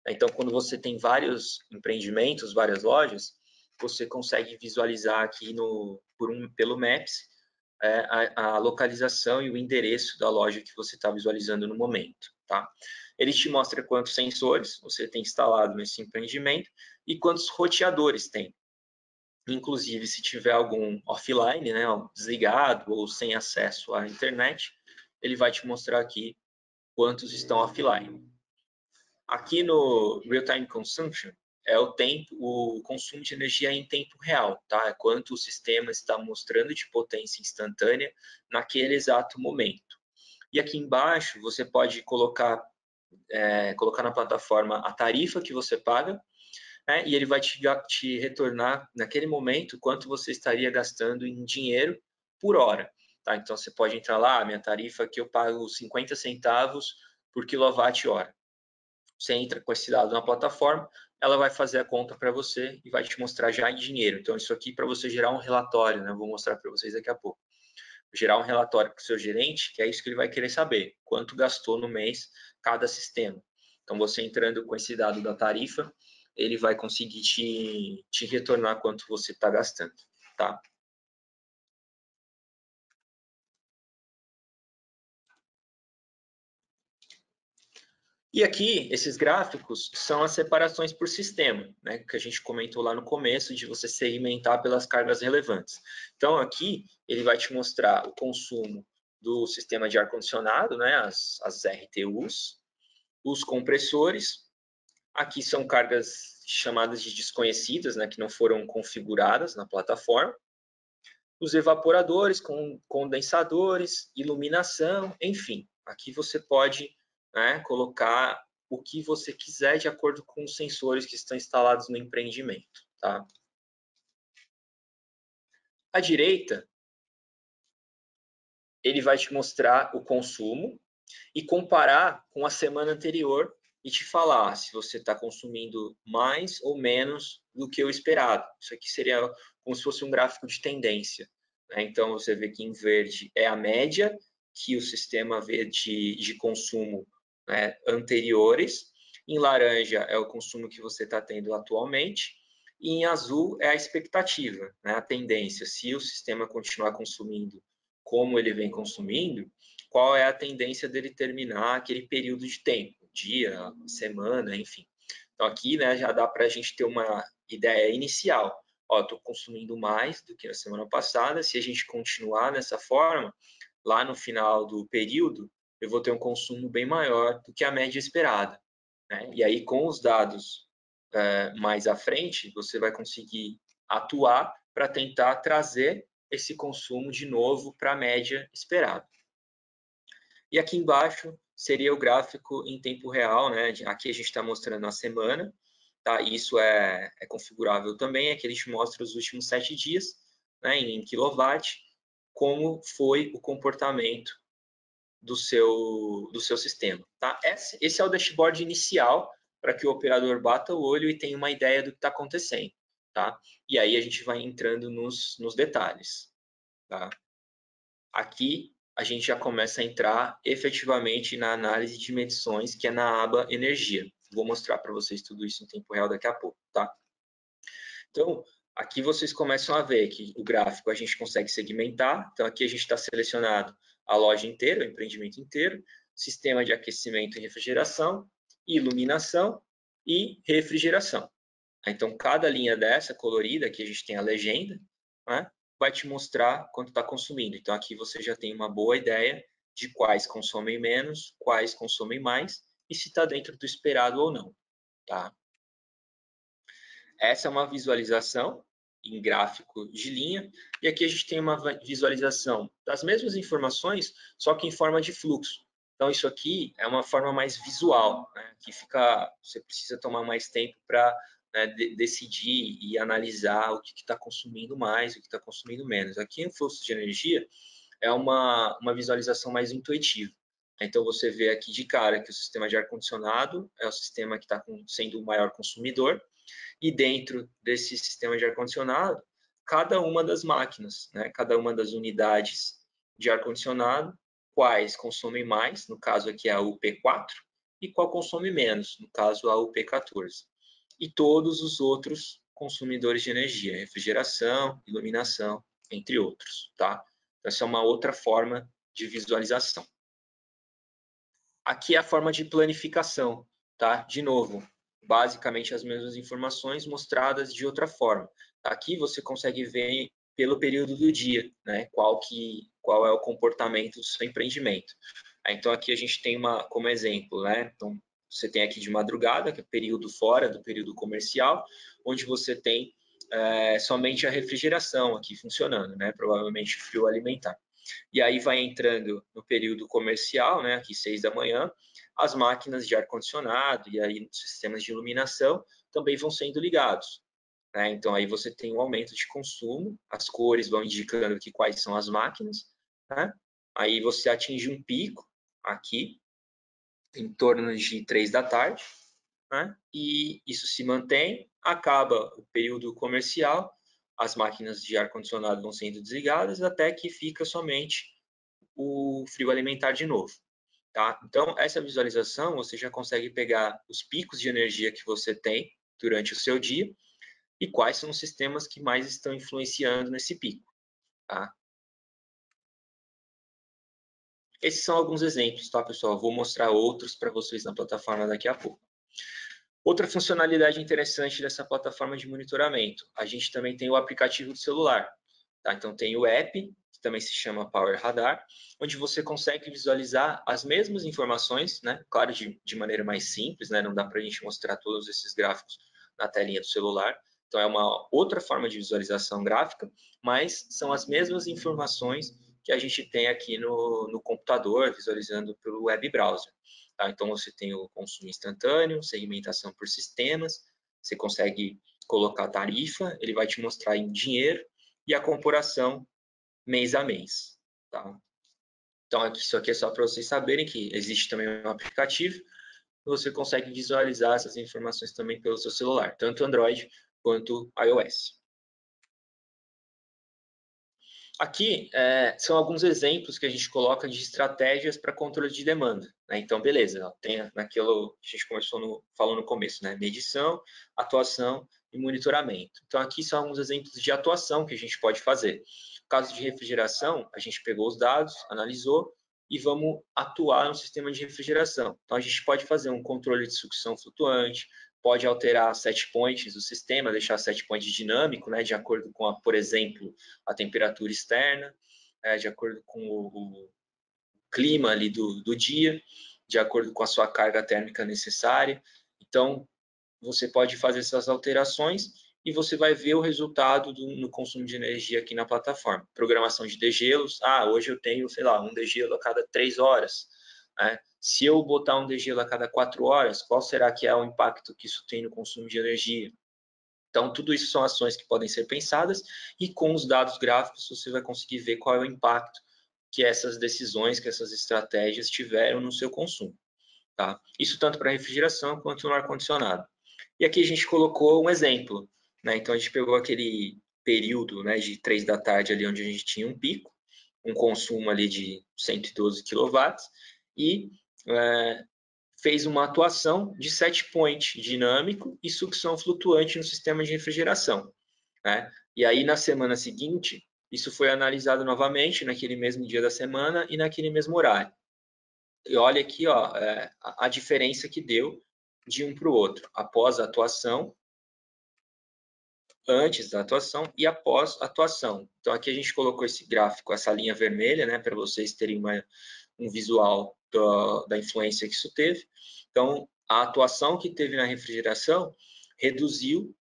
Né? Então, quando você tem vários empreendimentos, várias lojas, você consegue visualizar aqui no, por um, pelo Maps é, a, a, localização e o endereço da loja que você está visualizando no momento. Tá? Ele te mostra quantos sensores você tem instalado nesse empreendimento e quantos roteadores tem. Inclusive, se tiver algum offline, né, desligado ou sem acesso à internet, ele vai te mostrar aqui quantos estão offline. Aqui no Real Time Consumption, é o tempo, o consumo de energia em tempo real, tá? É quanto o sistema está mostrando de potência instantânea naquele exato momento. E aqui embaixo você pode colocar, é, colocar na plataforma a tarifa que você paga, né? e ele vai te, te retornar naquele momento quanto você estaria gastando em dinheiro por hora. Tá? Então você pode entrar lá, minha tarifa aqui eu pago 50 centavos por quilowatt-hora. Você entra com esse dado na plataforma, ela vai fazer a conta para você e vai te mostrar já em dinheiro. Então, isso aqui para você gerar um relatório, né? Eu vou mostrar para vocês daqui a pouco. Gerar um relatório para o seu gerente, que é isso que ele vai querer saber, quanto gastou no mês cada sistema. Então, você entrando com esse dado da tarifa, ele vai conseguir te, te retornar quanto você está gastando, tá? E aqui, esses gráficos são as separações por sistema, né, que a gente comentou lá no começo, de você segmentar pelas cargas relevantes. Então, aqui, ele vai te mostrar o consumo do sistema de ar-condicionado, né, as, as RTUs, os compressores, aqui são cargas chamadas de desconhecidas, né, que não foram configuradas na plataforma, os evaporadores, condensadores, iluminação, enfim, aqui você pode né, colocar o que você quiser de acordo com os sensores que estão instalados no empreendimento. Tá? À direita, ele vai te mostrar o consumo e comparar com a semana anterior e te falar se você está consumindo mais ou menos do que o esperado. Isso aqui seria como se fosse um gráfico de tendência. Né? Então, você vê que em verde é a média que o sistema vê de consumo né, anteriores. Em laranja é o consumo que você está tendo atualmente. e em azul é a expectativa, né, a tendência. Se o sistema continuar consumindo como ele vem consumindo, qual é a tendência dele terminar aquele período de tempo, dia, semana, enfim. Então aqui né, já dá para a gente ter uma ideia inicial. Estou consumindo mais do que na semana passada. Se a gente continuar dessa forma, lá no final do período, eu vou ter um consumo bem maior do que a média esperada. Né? E aí, com os dados é, mais à frente, você vai conseguir atuar para tentar trazer esse consumo de novo para a média esperada. E aqui embaixo seria o gráfico em tempo real, né? Aqui a gente está mostrando a semana, tá? Isso é, é configurável também, aqui a gente mostra os últimos sete dias, né? Em kilowatt, como foi o comportamento do seu, do seu sistema, tá? Esse, é o dashboard inicial para que o operador bata o olho e tenha uma ideia do que está acontecendo, tá? E aí a gente vai entrando nos, nos detalhes, tá? Aqui a gente já começa a entrar efetivamente na análise de medições, que é na aba energia. Vou mostrar para vocês tudo isso em tempo real daqui a pouco, tá? Então, aqui vocês começam a ver que o gráfico a gente consegue segmentar. Então, aqui a gente está selecionado a loja inteira, o empreendimento inteiro, sistema de aquecimento e refrigeração, iluminação e refrigeração. Então, cada linha dessa colorida, que a gente tem a legenda, né, vai te mostrar quanto está consumindo. Então, aqui você já tem uma boa ideia de quais consomem menos, quais consomem mais e se está dentro do esperado ou não. Tá? Essa é uma visualização em gráfico de linha, e aqui a gente tem uma visualização das mesmas informações, só que em forma de fluxo. Então, isso aqui é uma forma mais visual, né? que fica, você precisa tomar mais tempo para né, de, decidir e analisar o que está consumindo mais, o que está consumindo menos. Aqui, o fluxo de energia é uma, uma visualização mais intuitiva. Então, você vê aqui de cara que o sistema de ar-condicionado é o sistema que está sendo o maior consumidor, e dentro desse sistema de ar-condicionado, cada uma das máquinas, né, cada uma das unidades de ar-condicionado quais consomem mais, no caso aqui a UP4, e qual consome menos, no caso a UP14. E todos os outros consumidores de energia, refrigeração, iluminação, entre outros, tá? Essa é uma outra forma de visualização. Aqui é a forma de planificação, tá? De novo, basicamente as mesmas informações mostradas de outra forma. Aqui você consegue ver pelo período do dia, né? Qual que qual é o comportamento do seu empreendimento. Então aqui a gente tem uma como exemplo, né? Então você tem aqui de madrugada, que é período fora do período comercial, onde você tem é, somente a refrigeração aqui funcionando, né? Provavelmente frio alimentar. E aí vai entrando no período comercial, né? Aqui seis da manhã, as máquinas de ar condicionado e aí sistemas de iluminação também vão sendo ligados. Né? Então, aí você tem um aumento de consumo, as cores vão indicando aqui quais são as máquinas, né? aí você atinge um pico aqui, em torno de três da tarde, né? e isso se mantém, acaba o período comercial, as máquinas de ar-condicionado vão sendo desligadas, até que fica somente o frio alimentar de novo. Tá? Então, essa visualização, você já consegue pegar os picos de energia que você tem durante o seu dia e quais são os sistemas que mais estão influenciando nesse pico. Tá? Esses são alguns exemplos, tá, pessoal? Vou mostrar outros para vocês na plataforma daqui a pouco. Outra funcionalidade interessante dessa plataforma de monitoramento, a gente também tem o aplicativo do celular. Tá? Então, tem o app, que também se chama Power Radar, onde você consegue visualizar as mesmas informações, né? claro, de, de maneira mais simples, né? não dá para a gente mostrar todos esses gráficos na telinha do celular, então, é uma outra forma de visualização gráfica, mas são as mesmas informações que a gente tem aqui no, no computador, visualizando pelo web browser. Tá? Então, você tem o consumo instantâneo, segmentação por sistemas, você consegue colocar tarifa, ele vai te mostrar em dinheiro e a comparação mês a mês. Tá? Então, isso aqui é só para vocês saberem que existe também um aplicativo, você consegue visualizar essas informações também pelo seu celular, tanto Android quanto iOS. Aqui é, são alguns exemplos que a gente coloca de estratégias para controle de demanda. Né? Então, beleza, tem naquilo que a gente começou no, falou no começo, né? medição, atuação e e monitoramento. Então, aqui são alguns exemplos de atuação que a gente pode fazer. Caso de refrigeração, a gente pegou os dados, analisou e vamos atuar no sistema de refrigeração. Então, a gente pode fazer um controle de sucção flutuante, pode alterar set points do sistema, deixar set point dinâmico, né, de acordo com, a, por exemplo, a temperatura externa, é, de acordo com o, o clima ali do, do dia, de acordo com a sua carga térmica necessária. Então, você pode fazer essas alterações e você vai ver o resultado do, no consumo de energia aqui na plataforma. Programação de degelos, ah, hoje eu tenho, sei lá, um degelo a cada três horas. Né? Se eu botar um degelo a cada quatro horas, qual será que é o impacto que isso tem no consumo de energia? Então, tudo isso são ações que podem ser pensadas e com os dados gráficos você vai conseguir ver qual é o impacto que essas decisões, que essas estratégias tiveram no seu consumo. Tá? Isso tanto para refrigeração quanto no ar-condicionado. E aqui a gente colocou um exemplo. Né? Então, a gente pegou aquele período né, de 3 da tarde ali onde a gente tinha um pico, um consumo ali de 112 kW, e é, fez uma atuação de set point dinâmico e sucção flutuante no sistema de refrigeração. Né? E aí, na semana seguinte, isso foi analisado novamente naquele mesmo dia da semana e naquele mesmo horário. E olha aqui ó, é, a diferença que deu de um para o outro, após a atuação, antes da atuação e após atuação. Então, aqui a gente colocou esse gráfico, essa linha vermelha, né, para vocês terem uma, um visual da, da influência que isso teve. Então, a atuação que teve na refrigeração reduziu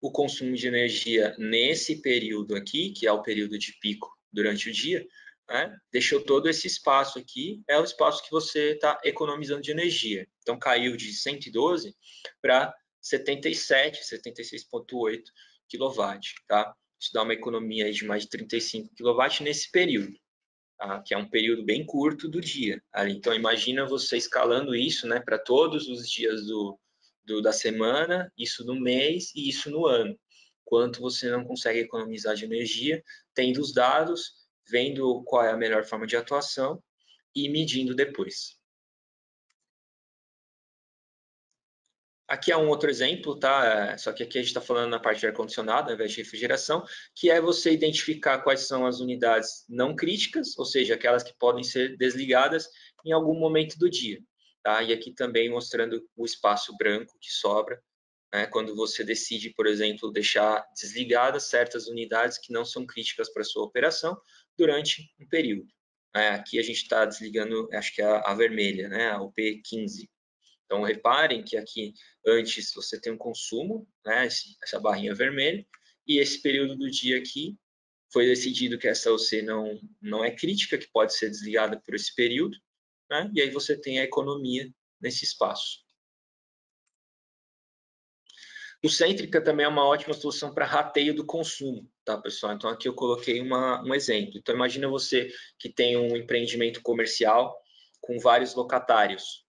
o consumo de energia nesse período aqui, que é o período de pico durante o dia, né? deixou todo esse espaço aqui, é o espaço que você está economizando de energia. Então, caiu de 112 para 77, 76,8 kW. Tá? Isso dá uma economia de mais de 35 kW nesse período tá? que é um período bem curto do dia. Então, imagina você escalando isso né, para todos os dias do, do, da semana, isso no mês e isso no ano. Quanto você não consegue economizar de energia, tendo os dados, vendo qual é a melhor forma de atuação e medindo depois. Aqui é um outro exemplo, tá? Só que aqui a gente está falando na parte de ar-condicionado, ao invés de refrigeração, que é você identificar quais são as unidades não críticas, ou seja, aquelas que podem ser desligadas em algum momento do dia. Tá? E aqui também mostrando o espaço branco que sobra, né? quando você decide, por exemplo, deixar desligadas certas unidades que não são críticas para sua operação durante um período. É, aqui a gente está desligando, acho que é a, vermelha, né? a UP15. Então, reparem que aqui, antes, você tem um consumo, né, essa barrinha vermelha, e esse período do dia aqui, foi decidido que essa OC não, não é crítica, que pode ser desligada por esse período, né, e aí você tem a economia nesse espaço. O Cêntrica também é uma ótima solução para rateio do consumo, tá, pessoal? Então, aqui eu coloquei uma, um exemplo. Então, imagina você que tem um empreendimento comercial com vários locatários,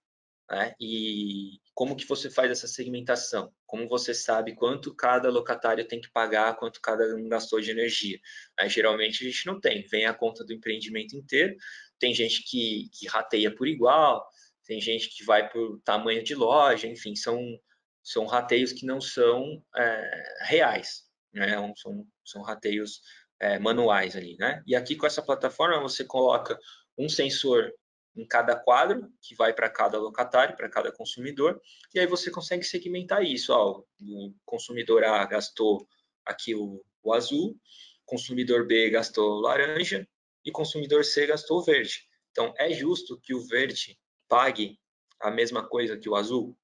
né? E como que você faz essa segmentação? Como você sabe quanto cada locatário tem que pagar, quanto cada um gastou de energia? Aí, geralmente a gente não tem, vem a conta do empreendimento inteiro, tem gente que, que rateia por igual, tem gente que vai por tamanho de loja, enfim, são, são rateios que não são é, reais, né? são, são rateios é, manuais ali, né? E aqui com essa plataforma você coloca um sensor em cada quadro, que vai para cada locatário, para cada consumidor, e aí você consegue segmentar isso. Ó, o consumidor A gastou aqui o, o azul, consumidor B gastou laranja e consumidor C gastou verde. Então, é justo que o verde pague a mesma coisa que o azul?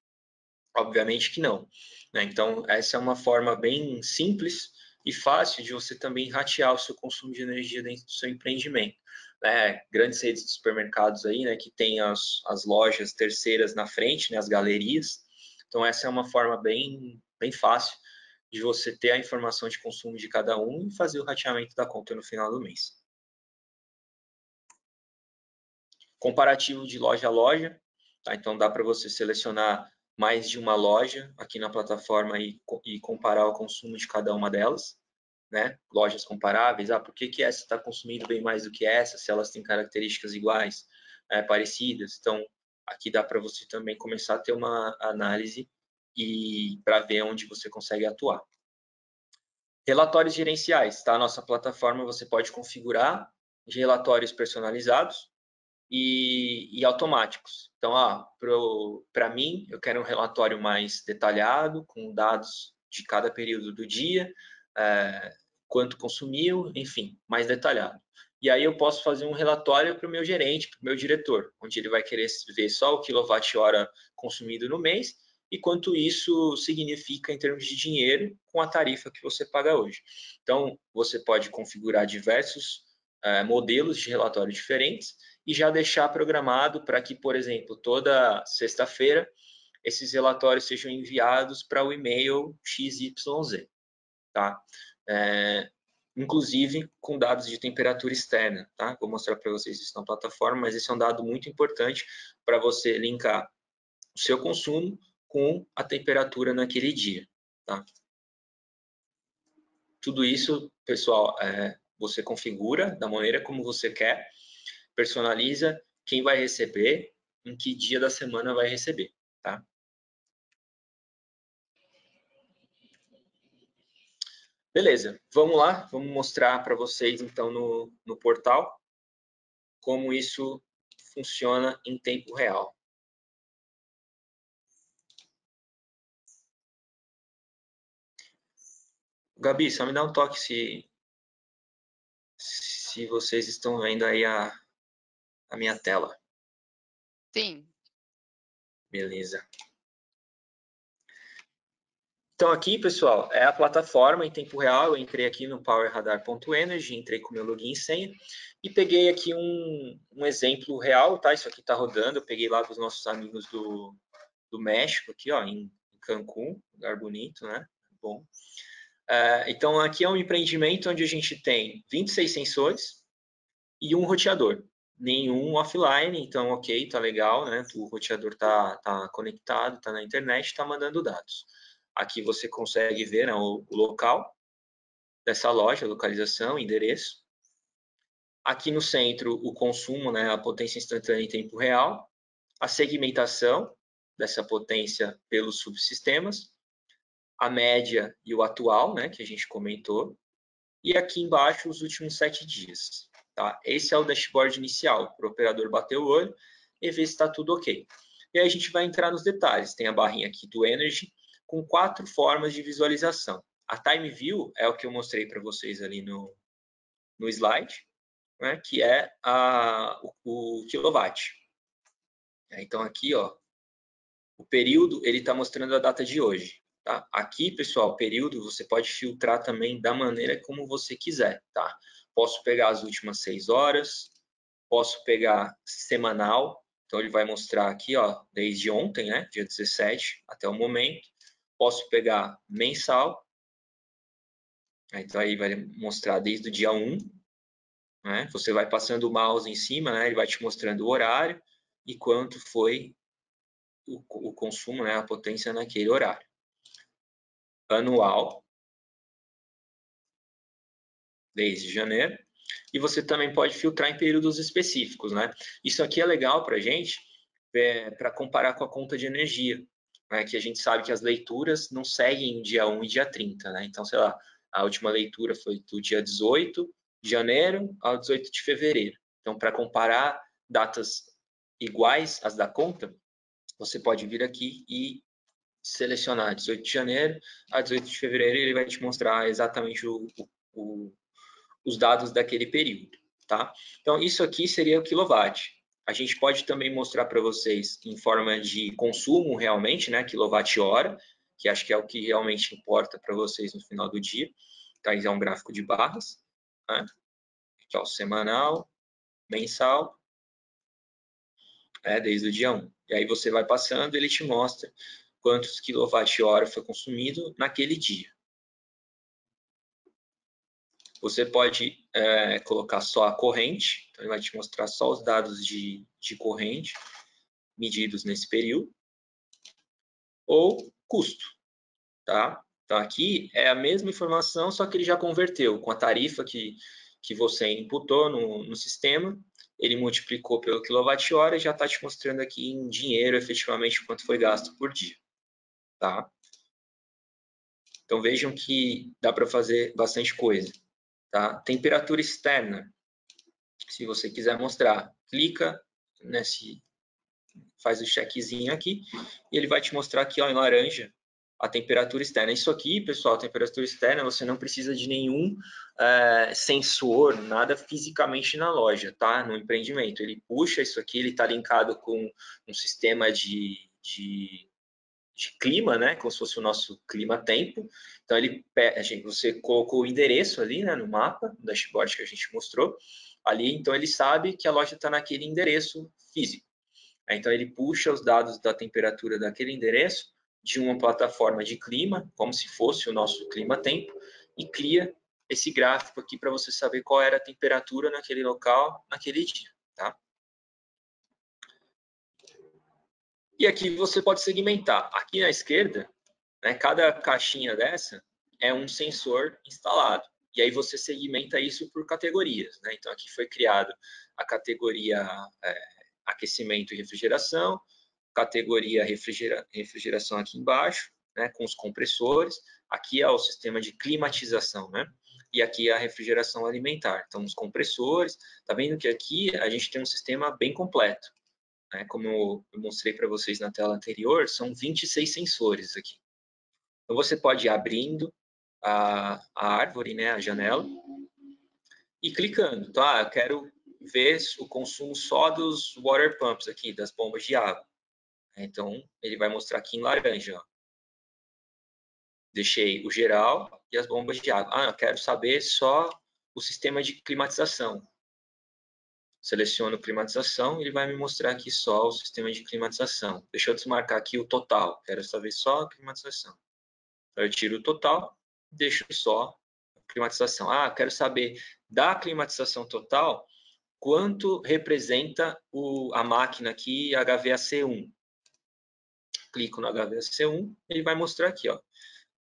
Obviamente que não. Né? Então, essa é uma forma bem simples e fácil de você também ratear o seu consumo de energia dentro do seu empreendimento né, grandes redes de supermercados aí, né, que tem as, as lojas terceiras na frente, né, as galerias. Então essa é uma forma bem, bem fácil de você ter a informação de consumo de cada um e fazer o rateamento da conta no final do mês. Comparativo de loja a loja, tá? então dá para você selecionar mais de uma loja aqui na plataforma e, e comparar o consumo de cada uma delas né? Lojas comparáveis, ah, por que, que essa está consumindo bem mais do que essa, se elas têm características iguais, é, parecidas. Então, aqui dá para você também começar a ter uma análise e para ver onde você consegue atuar. Relatórios gerenciais, tá? A nossa plataforma você pode configurar relatórios personalizados e, e automáticos. Então, ah, para mim, eu quero um relatório mais detalhado, com dados de cada período do dia, é, quanto consumiu, enfim, mais detalhado. E aí eu posso fazer um relatório para o meu gerente, para o meu diretor, onde ele vai querer ver só o quilowatt-hora consumido no mês e quanto isso significa em termos de dinheiro com a tarifa que você paga hoje. Então, você pode configurar diversos é, modelos de relatório diferentes e já deixar programado para que, por exemplo, toda sexta-feira esses relatórios sejam enviados para o e-mail XYZ, tá? É, inclusive com dados de temperatura externa, tá? Vou mostrar para vocês isso na plataforma, mas esse é um dado muito importante para você linkar o seu consumo com a temperatura naquele dia, tá? Tudo isso, pessoal, é, você configura da maneira como você quer, personaliza quem vai receber, em que dia da semana vai receber, tá? Beleza, vamos lá, vamos mostrar para vocês então no, no portal como isso funciona em tempo real. Gabi, só me dá um toque se, se vocês estão vendo aí a, a minha tela. Sim. Beleza. Então aqui, pessoal, é a plataforma em tempo real. Eu entrei aqui no powerradar.energy, entrei com meu login e senha e peguei aqui um, um exemplo real, tá? Isso aqui está rodando. Eu peguei lá dos nossos amigos do, do México, aqui, ó, em Cancún, lugar bonito, né? Bom. Uh, então, aqui é um empreendimento onde a gente tem 26 sensores e um roteador. Nenhum offline, então, ok, tá legal, né? O roteador tá, tá conectado, tá na internet, tá mandando dados. Aqui você consegue ver né, o, o local dessa loja, localização, endereço. Aqui no centro, o consumo, né, a potência instantânea em tempo real, a segmentação dessa potência pelos subsistemas, a média e o atual, né, que a gente comentou, e aqui embaixo os últimos sete dias. Tá? Esse é o dashboard inicial, para o operador bater o olho e ver se está tudo ok. E aí a gente vai entrar nos detalhes. Tem a barrinha aqui do Energy, com quatro formas de visualização. A Time View é o que eu mostrei para vocês ali no, no slide, né, que é a, o, o kilowatt. Então aqui, ó, o período ele está mostrando a data de hoje. Tá? Aqui, pessoal, período você pode filtrar também da maneira como você quiser. Tá? Posso pegar as últimas seis horas, posso pegar semanal, então ele vai mostrar aqui, ó, desde ontem, né, dia 17 até o momento. Posso pegar mensal, então aí vai mostrar desde o dia 1, né? Você vai passando o mouse em cima, né? Ele vai te mostrando o horário e quanto foi o, o consumo, né? A potência naquele horário anual, desde janeiro, e você também pode filtrar em períodos específicos, né? Isso aqui é legal para a gente, é, para comparar com a conta de energia, né? que a gente sabe que as leituras não seguem dia 1 e dia 30, né? Então, sei lá, a última leitura foi do dia 18 de janeiro ao 18 de fevereiro. Então, para comparar datas iguais às da conta, você pode vir aqui e selecionar 18 de janeiro a 18 de fevereiro, ele vai te mostrar exatamente o, o, os dados daquele período, tá? Então, isso aqui seria o quilowatt. A gente pode também mostrar para vocês em forma de consumo realmente, né, quilowatt-hora, que acho que é o que realmente importa para vocês no final do dia. Tá? Isso é um gráfico de barras, né? Aqui, ó, semanal, mensal, é, desde o dia 1. E aí você vai passando, ele te mostra quantos quilowatt-hora foi consumido naquele dia. Você pode é, colocar só a corrente, então ele vai te mostrar só os dados de, de corrente medidos nesse período, ou custo, tá? Então aqui é a mesma informação, só que ele já converteu com a tarifa que, que você imputou no, no sistema, ele multiplicou pelo quilowatt-hora e já está te mostrando aqui em dinheiro efetivamente quanto foi gasto por dia tá? Então vejam que dá para fazer bastante coisa. Tá? Temperatura externa. Se você quiser mostrar, clica nesse, faz o checkzinho aqui e ele vai te mostrar aqui ó, em laranja a temperatura externa. Isso aqui, pessoal, temperatura externa, você não precisa de nenhum é, sensor, nada fisicamente na loja, tá? No empreendimento. Ele puxa isso aqui, ele está linkado com um sistema de, de, de, clima, né? Como se fosse o nosso clima-tempo. Então, ele, a gente, você colocou o endereço ali, né? No mapa, no dashboard que a gente mostrou. Ali, então, ele sabe que a loja está naquele endereço físico. Então, ele puxa os dados da temperatura daquele endereço de uma plataforma de clima, como se fosse o nosso clima-tempo, e cria esse gráfico aqui para você saber qual era a temperatura naquele local, naquele dia, tá? E aqui você pode segmentar. Aqui na esquerda, né, cada caixinha dessa é um sensor instalado. E aí você segmenta isso por categorias. Né? Então, aqui foi criado a categoria é, aquecimento e refrigeração, categoria refrigera, refrigeração aqui embaixo, né, com os compressores. Aqui é o sistema de climatização, né? E aqui é a refrigeração alimentar. Então, os compressores. Tá vendo que aqui a gente tem um sistema bem completo. Né? Como eu mostrei para vocês na tela anterior, são 26 sensores aqui. Então, você pode ir abrindo a, a árvore, né, a janela, e clicando. Ah, eu quero ver o consumo só dos water pumps aqui, das bombas de água. Então, ele vai mostrar aqui em laranja. Ó. Deixei o geral e as bombas de água. Ah, eu quero saber só o sistema de climatização. Seleciono climatização, ele vai me mostrar aqui só o sistema de climatização. Deixa eu desmarcar aqui o total. Quero saber só a climatização. Então, eu tiro o total, deixo só climatização. Ah, quero saber da climatização total, quanto representa o, a máquina aqui HVAC1 clico no HVAC1, ele vai mostrar aqui, ó,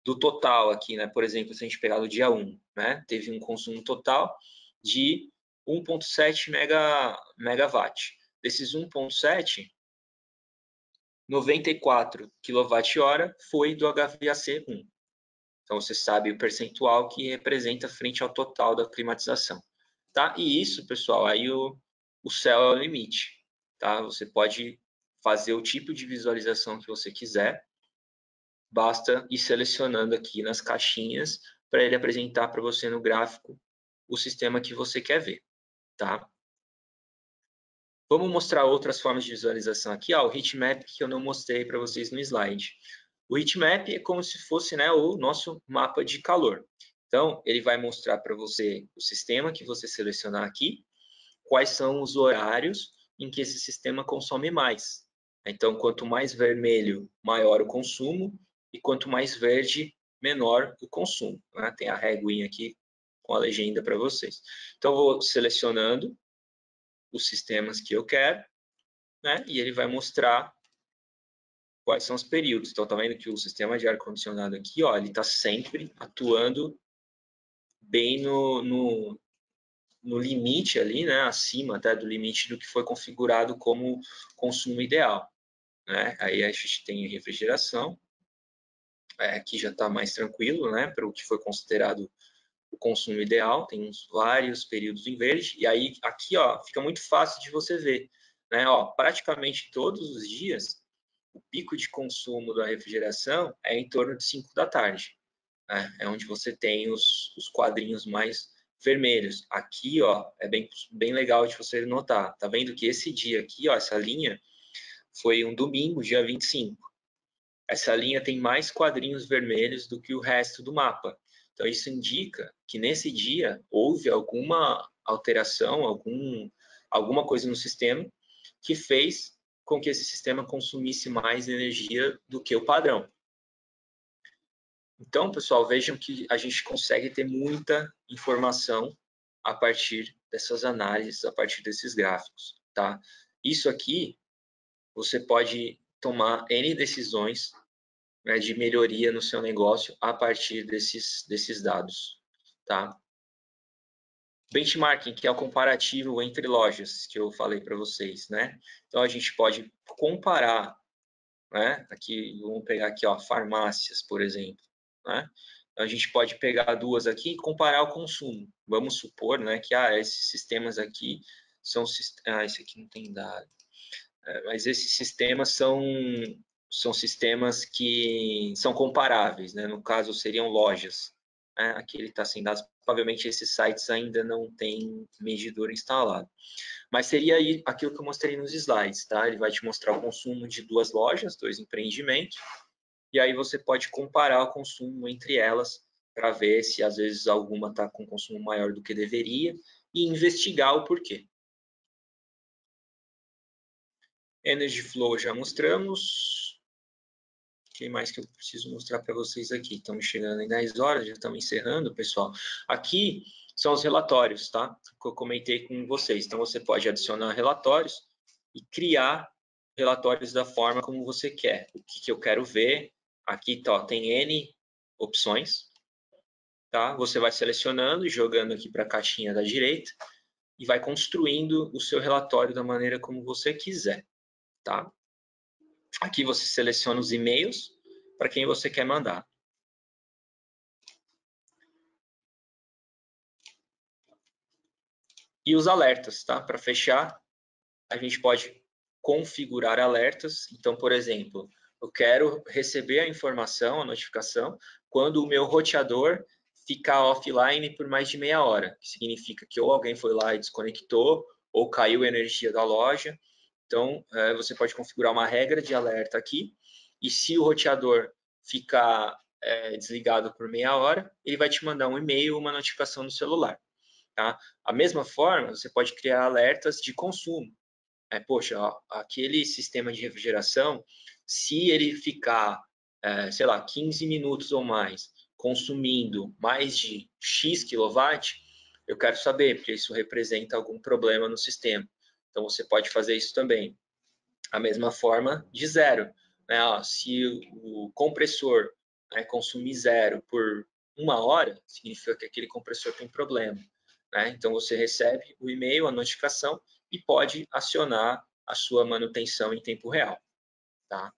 do total aqui, né? Por exemplo, se a gente pegar no dia 1, né? Teve um consumo total de 1.7 mega, megawatt. Desses 1.7, 94 kWh foi do HVAC1. Então, você sabe o percentual que representa frente ao total da climatização. Tá? E isso, pessoal, aí o, o céu é o limite. Tá? Você pode fazer o tipo de visualização que você quiser. Basta ir selecionando aqui nas caixinhas para ele apresentar para você no gráfico o sistema que você quer ver, tá? Vamos mostrar outras formas de visualização aqui, ó, o heatmap que eu não mostrei para vocês no slide. O heatmap é como se fosse né, o nosso mapa de calor. Então, ele vai mostrar para você o sistema que você selecionar aqui, quais são os horários em que esse sistema consome mais. Então, quanto mais vermelho, maior o consumo, e quanto mais verde, menor o consumo. Né? Tem a reguinha aqui com a legenda para vocês. Então, vou selecionando os sistemas que eu quero, né? e ele vai mostrar quais são os períodos. Então, tá vendo que o sistema de ar-condicionado aqui, ó, ele está sempre atuando bem no, no, no limite ali, né, acima até do limite do que foi configurado como consumo ideal. Né? Aí a gente tem refrigeração, é, que já está mais tranquilo, né, para o que foi considerado o consumo ideal, tem uns vários períodos em verde, e aí aqui ó, fica muito fácil de você ver. Né? Ó, praticamente todos os dias, o pico de consumo da refrigeração é em torno de 5 da tarde. Né? É onde você tem os, os quadrinhos mais vermelhos. Aqui ó, é bem, bem legal de você notar. Tá vendo que esse dia aqui, ó, essa linha, foi um domingo, dia 25. Essa linha tem mais quadrinhos vermelhos do que o resto do mapa. Então, isso indica que nesse dia houve alguma alteração, algum, alguma coisa no sistema que fez com que esse sistema consumisse mais energia do que o padrão. Então, pessoal, vejam que a gente consegue ter muita informação a partir dessas análises, a partir desses gráficos, tá? Isso aqui você pode tomar N decisões né, de melhoria no seu negócio a partir desses, desses dados, tá? Benchmarking, que é o comparativo entre lojas, que eu falei para vocês, né? Então, a gente pode comparar, né? Aqui, vamos pegar aqui, ó, farmácias, por exemplo. né? A gente pode pegar duas aqui e comparar o consumo. Vamos supor, né, que ah, esses sistemas aqui são ah, esse aqui não tem dado, é, mas esses sistemas são são sistemas que são comparáveis, né? No caso seriam lojas. Né? Aqui ele está sem dados. Provavelmente esses sites ainda não têm medidor instalado. Mas seria aí aquilo que eu mostrei nos slides, tá? Ele vai te mostrar o consumo de duas lojas, dois empreendimentos, e aí você pode comparar o consumo entre elas para ver se às vezes alguma está com consumo maior do que deveria e investigar o porquê. Energy Flow já mostramos. Que mais que eu preciso mostrar para vocês aqui? Estamos chegando em 10 horas, já estamos encerrando, pessoal. Aqui são os relatórios, tá? Que eu comentei com vocês. Então, você pode adicionar relatórios e criar relatórios da forma como você quer. O que, que eu quero ver. Aqui tá, tem N opções. Tá? Você vai selecionando e jogando aqui para a caixinha da direita e vai construindo o seu relatório da maneira como você quiser. Tá? Aqui você seleciona os e-mails para quem você quer mandar. E os alertas, tá? Para fechar, a gente pode configurar alertas. Então, por exemplo, eu quero receber a informação, a notificação, quando o meu roteador ficar offline por mais de meia hora, que significa que ou alguém foi lá e desconectou, ou caiu a energia da loja. Então, é, você pode configurar uma regra de alerta aqui, e se o roteador ficar é, desligado por meia hora, ele vai te mandar um e-mail, uma notificação no celular. Tá? A mesma forma, você pode criar alertas de consumo. É, poxa, ó, aquele sistema de refrigeração, se ele ficar, é, sei lá, 15 minutos ou mais consumindo mais de X quilowatt, eu quero saber, porque isso representa algum problema no sistema. Então, você pode fazer isso também. A mesma forma de zero. Né? Ó, se o compressor né, consumir zero por uma hora, significa que aquele compressor tem problema. Né? Então, você recebe o e-mail, a notificação e pode acionar a sua manutenção em tempo real. Tá?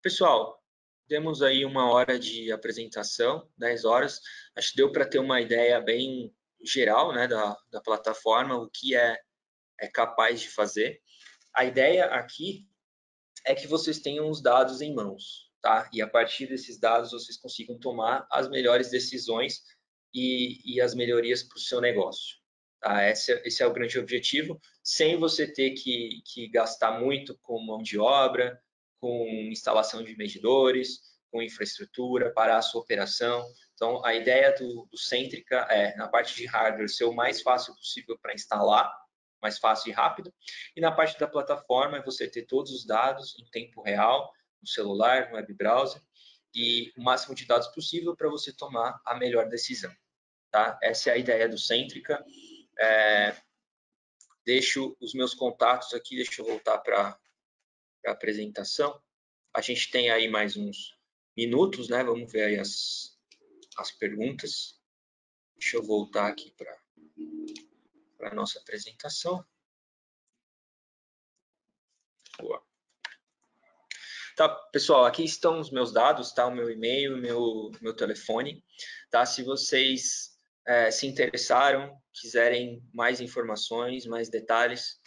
Pessoal, temos aí uma hora de apresentação, 10 horas. Acho que deu para ter uma ideia bem geral né, da, da plataforma, o que é, é capaz de fazer. A ideia aqui é que vocês tenham os dados em mãos tá? E a partir desses dados vocês consigam tomar as melhores decisões e, e as melhorias para o seu negócio. Tá? Esse, esse, é o grande objetivo, sem você ter que, que gastar muito com mão de obra, com instalação de medidores, com infraestrutura para a sua operação. Então, a ideia do, do Centrica é, na parte de hardware, ser o mais fácil possível para instalar, mais fácil e rápido. E na parte da plataforma, é você ter todos os dados em tempo real, no celular, no web browser, e o máximo de dados possível para você tomar a melhor decisão. Tá? Essa é a ideia do Cêntrica. É, deixo os meus contatos aqui, deixa eu voltar para a apresentação. A gente tem aí mais uns minutos, né? Vamos ver aí as, as perguntas. Deixa eu voltar aqui para a nossa apresentação. Boa. Tá, pessoal, aqui estão os meus dados, tá? O meu e-mail, meu meu telefone, tá? Se vocês é, se interessaram, quiserem mais informações, mais detalhes,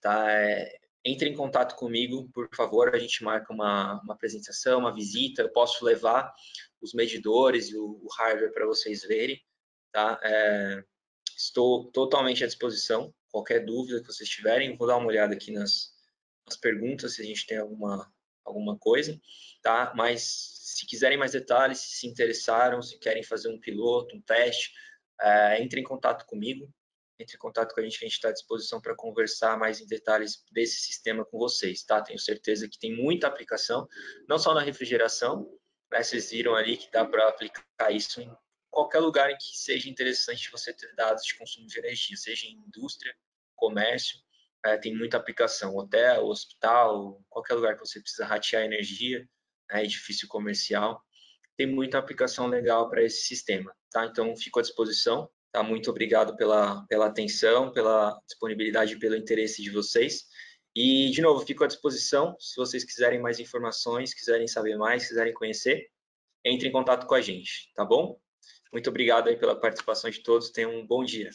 tá? É, entre em contato comigo, por favor. A gente marca uma, uma apresentação, uma visita. Eu posso levar os medidores e o, o hardware para vocês verem, tá? É, estou totalmente à disposição. Qualquer dúvida que vocês tiverem, vou dar uma olhada aqui nas, nas perguntas, se a gente tem alguma alguma coisa, tá? Mas se quiserem mais detalhes, se interessaram, se querem fazer um piloto, um teste, é, entre em contato comigo, entre em contato com a gente, que a gente está à disposição para conversar mais em detalhes desse sistema com vocês, tá? Tenho certeza que tem muita aplicação, não só na refrigeração, né? Vocês viram ali que dá para aplicar isso em qualquer lugar em que seja interessante você ter dados de consumo de energia, seja em indústria, comércio, é, tem muita aplicação, hotel, hospital, qualquer lugar que você precisa ratear energia, né, edifício comercial, tem muita aplicação legal para esse sistema, tá? Então, fico à disposição, tá? Muito obrigado pela, pela atenção, pela disponibilidade e pelo interesse de vocês, E, de novo, fico à disposição, se vocês quiserem mais informações, quiserem saber mais, quiserem conhecer, entre em contato com a gente, tá bom? Muito obrigado aí pela participação de todos, tenham um bom dia.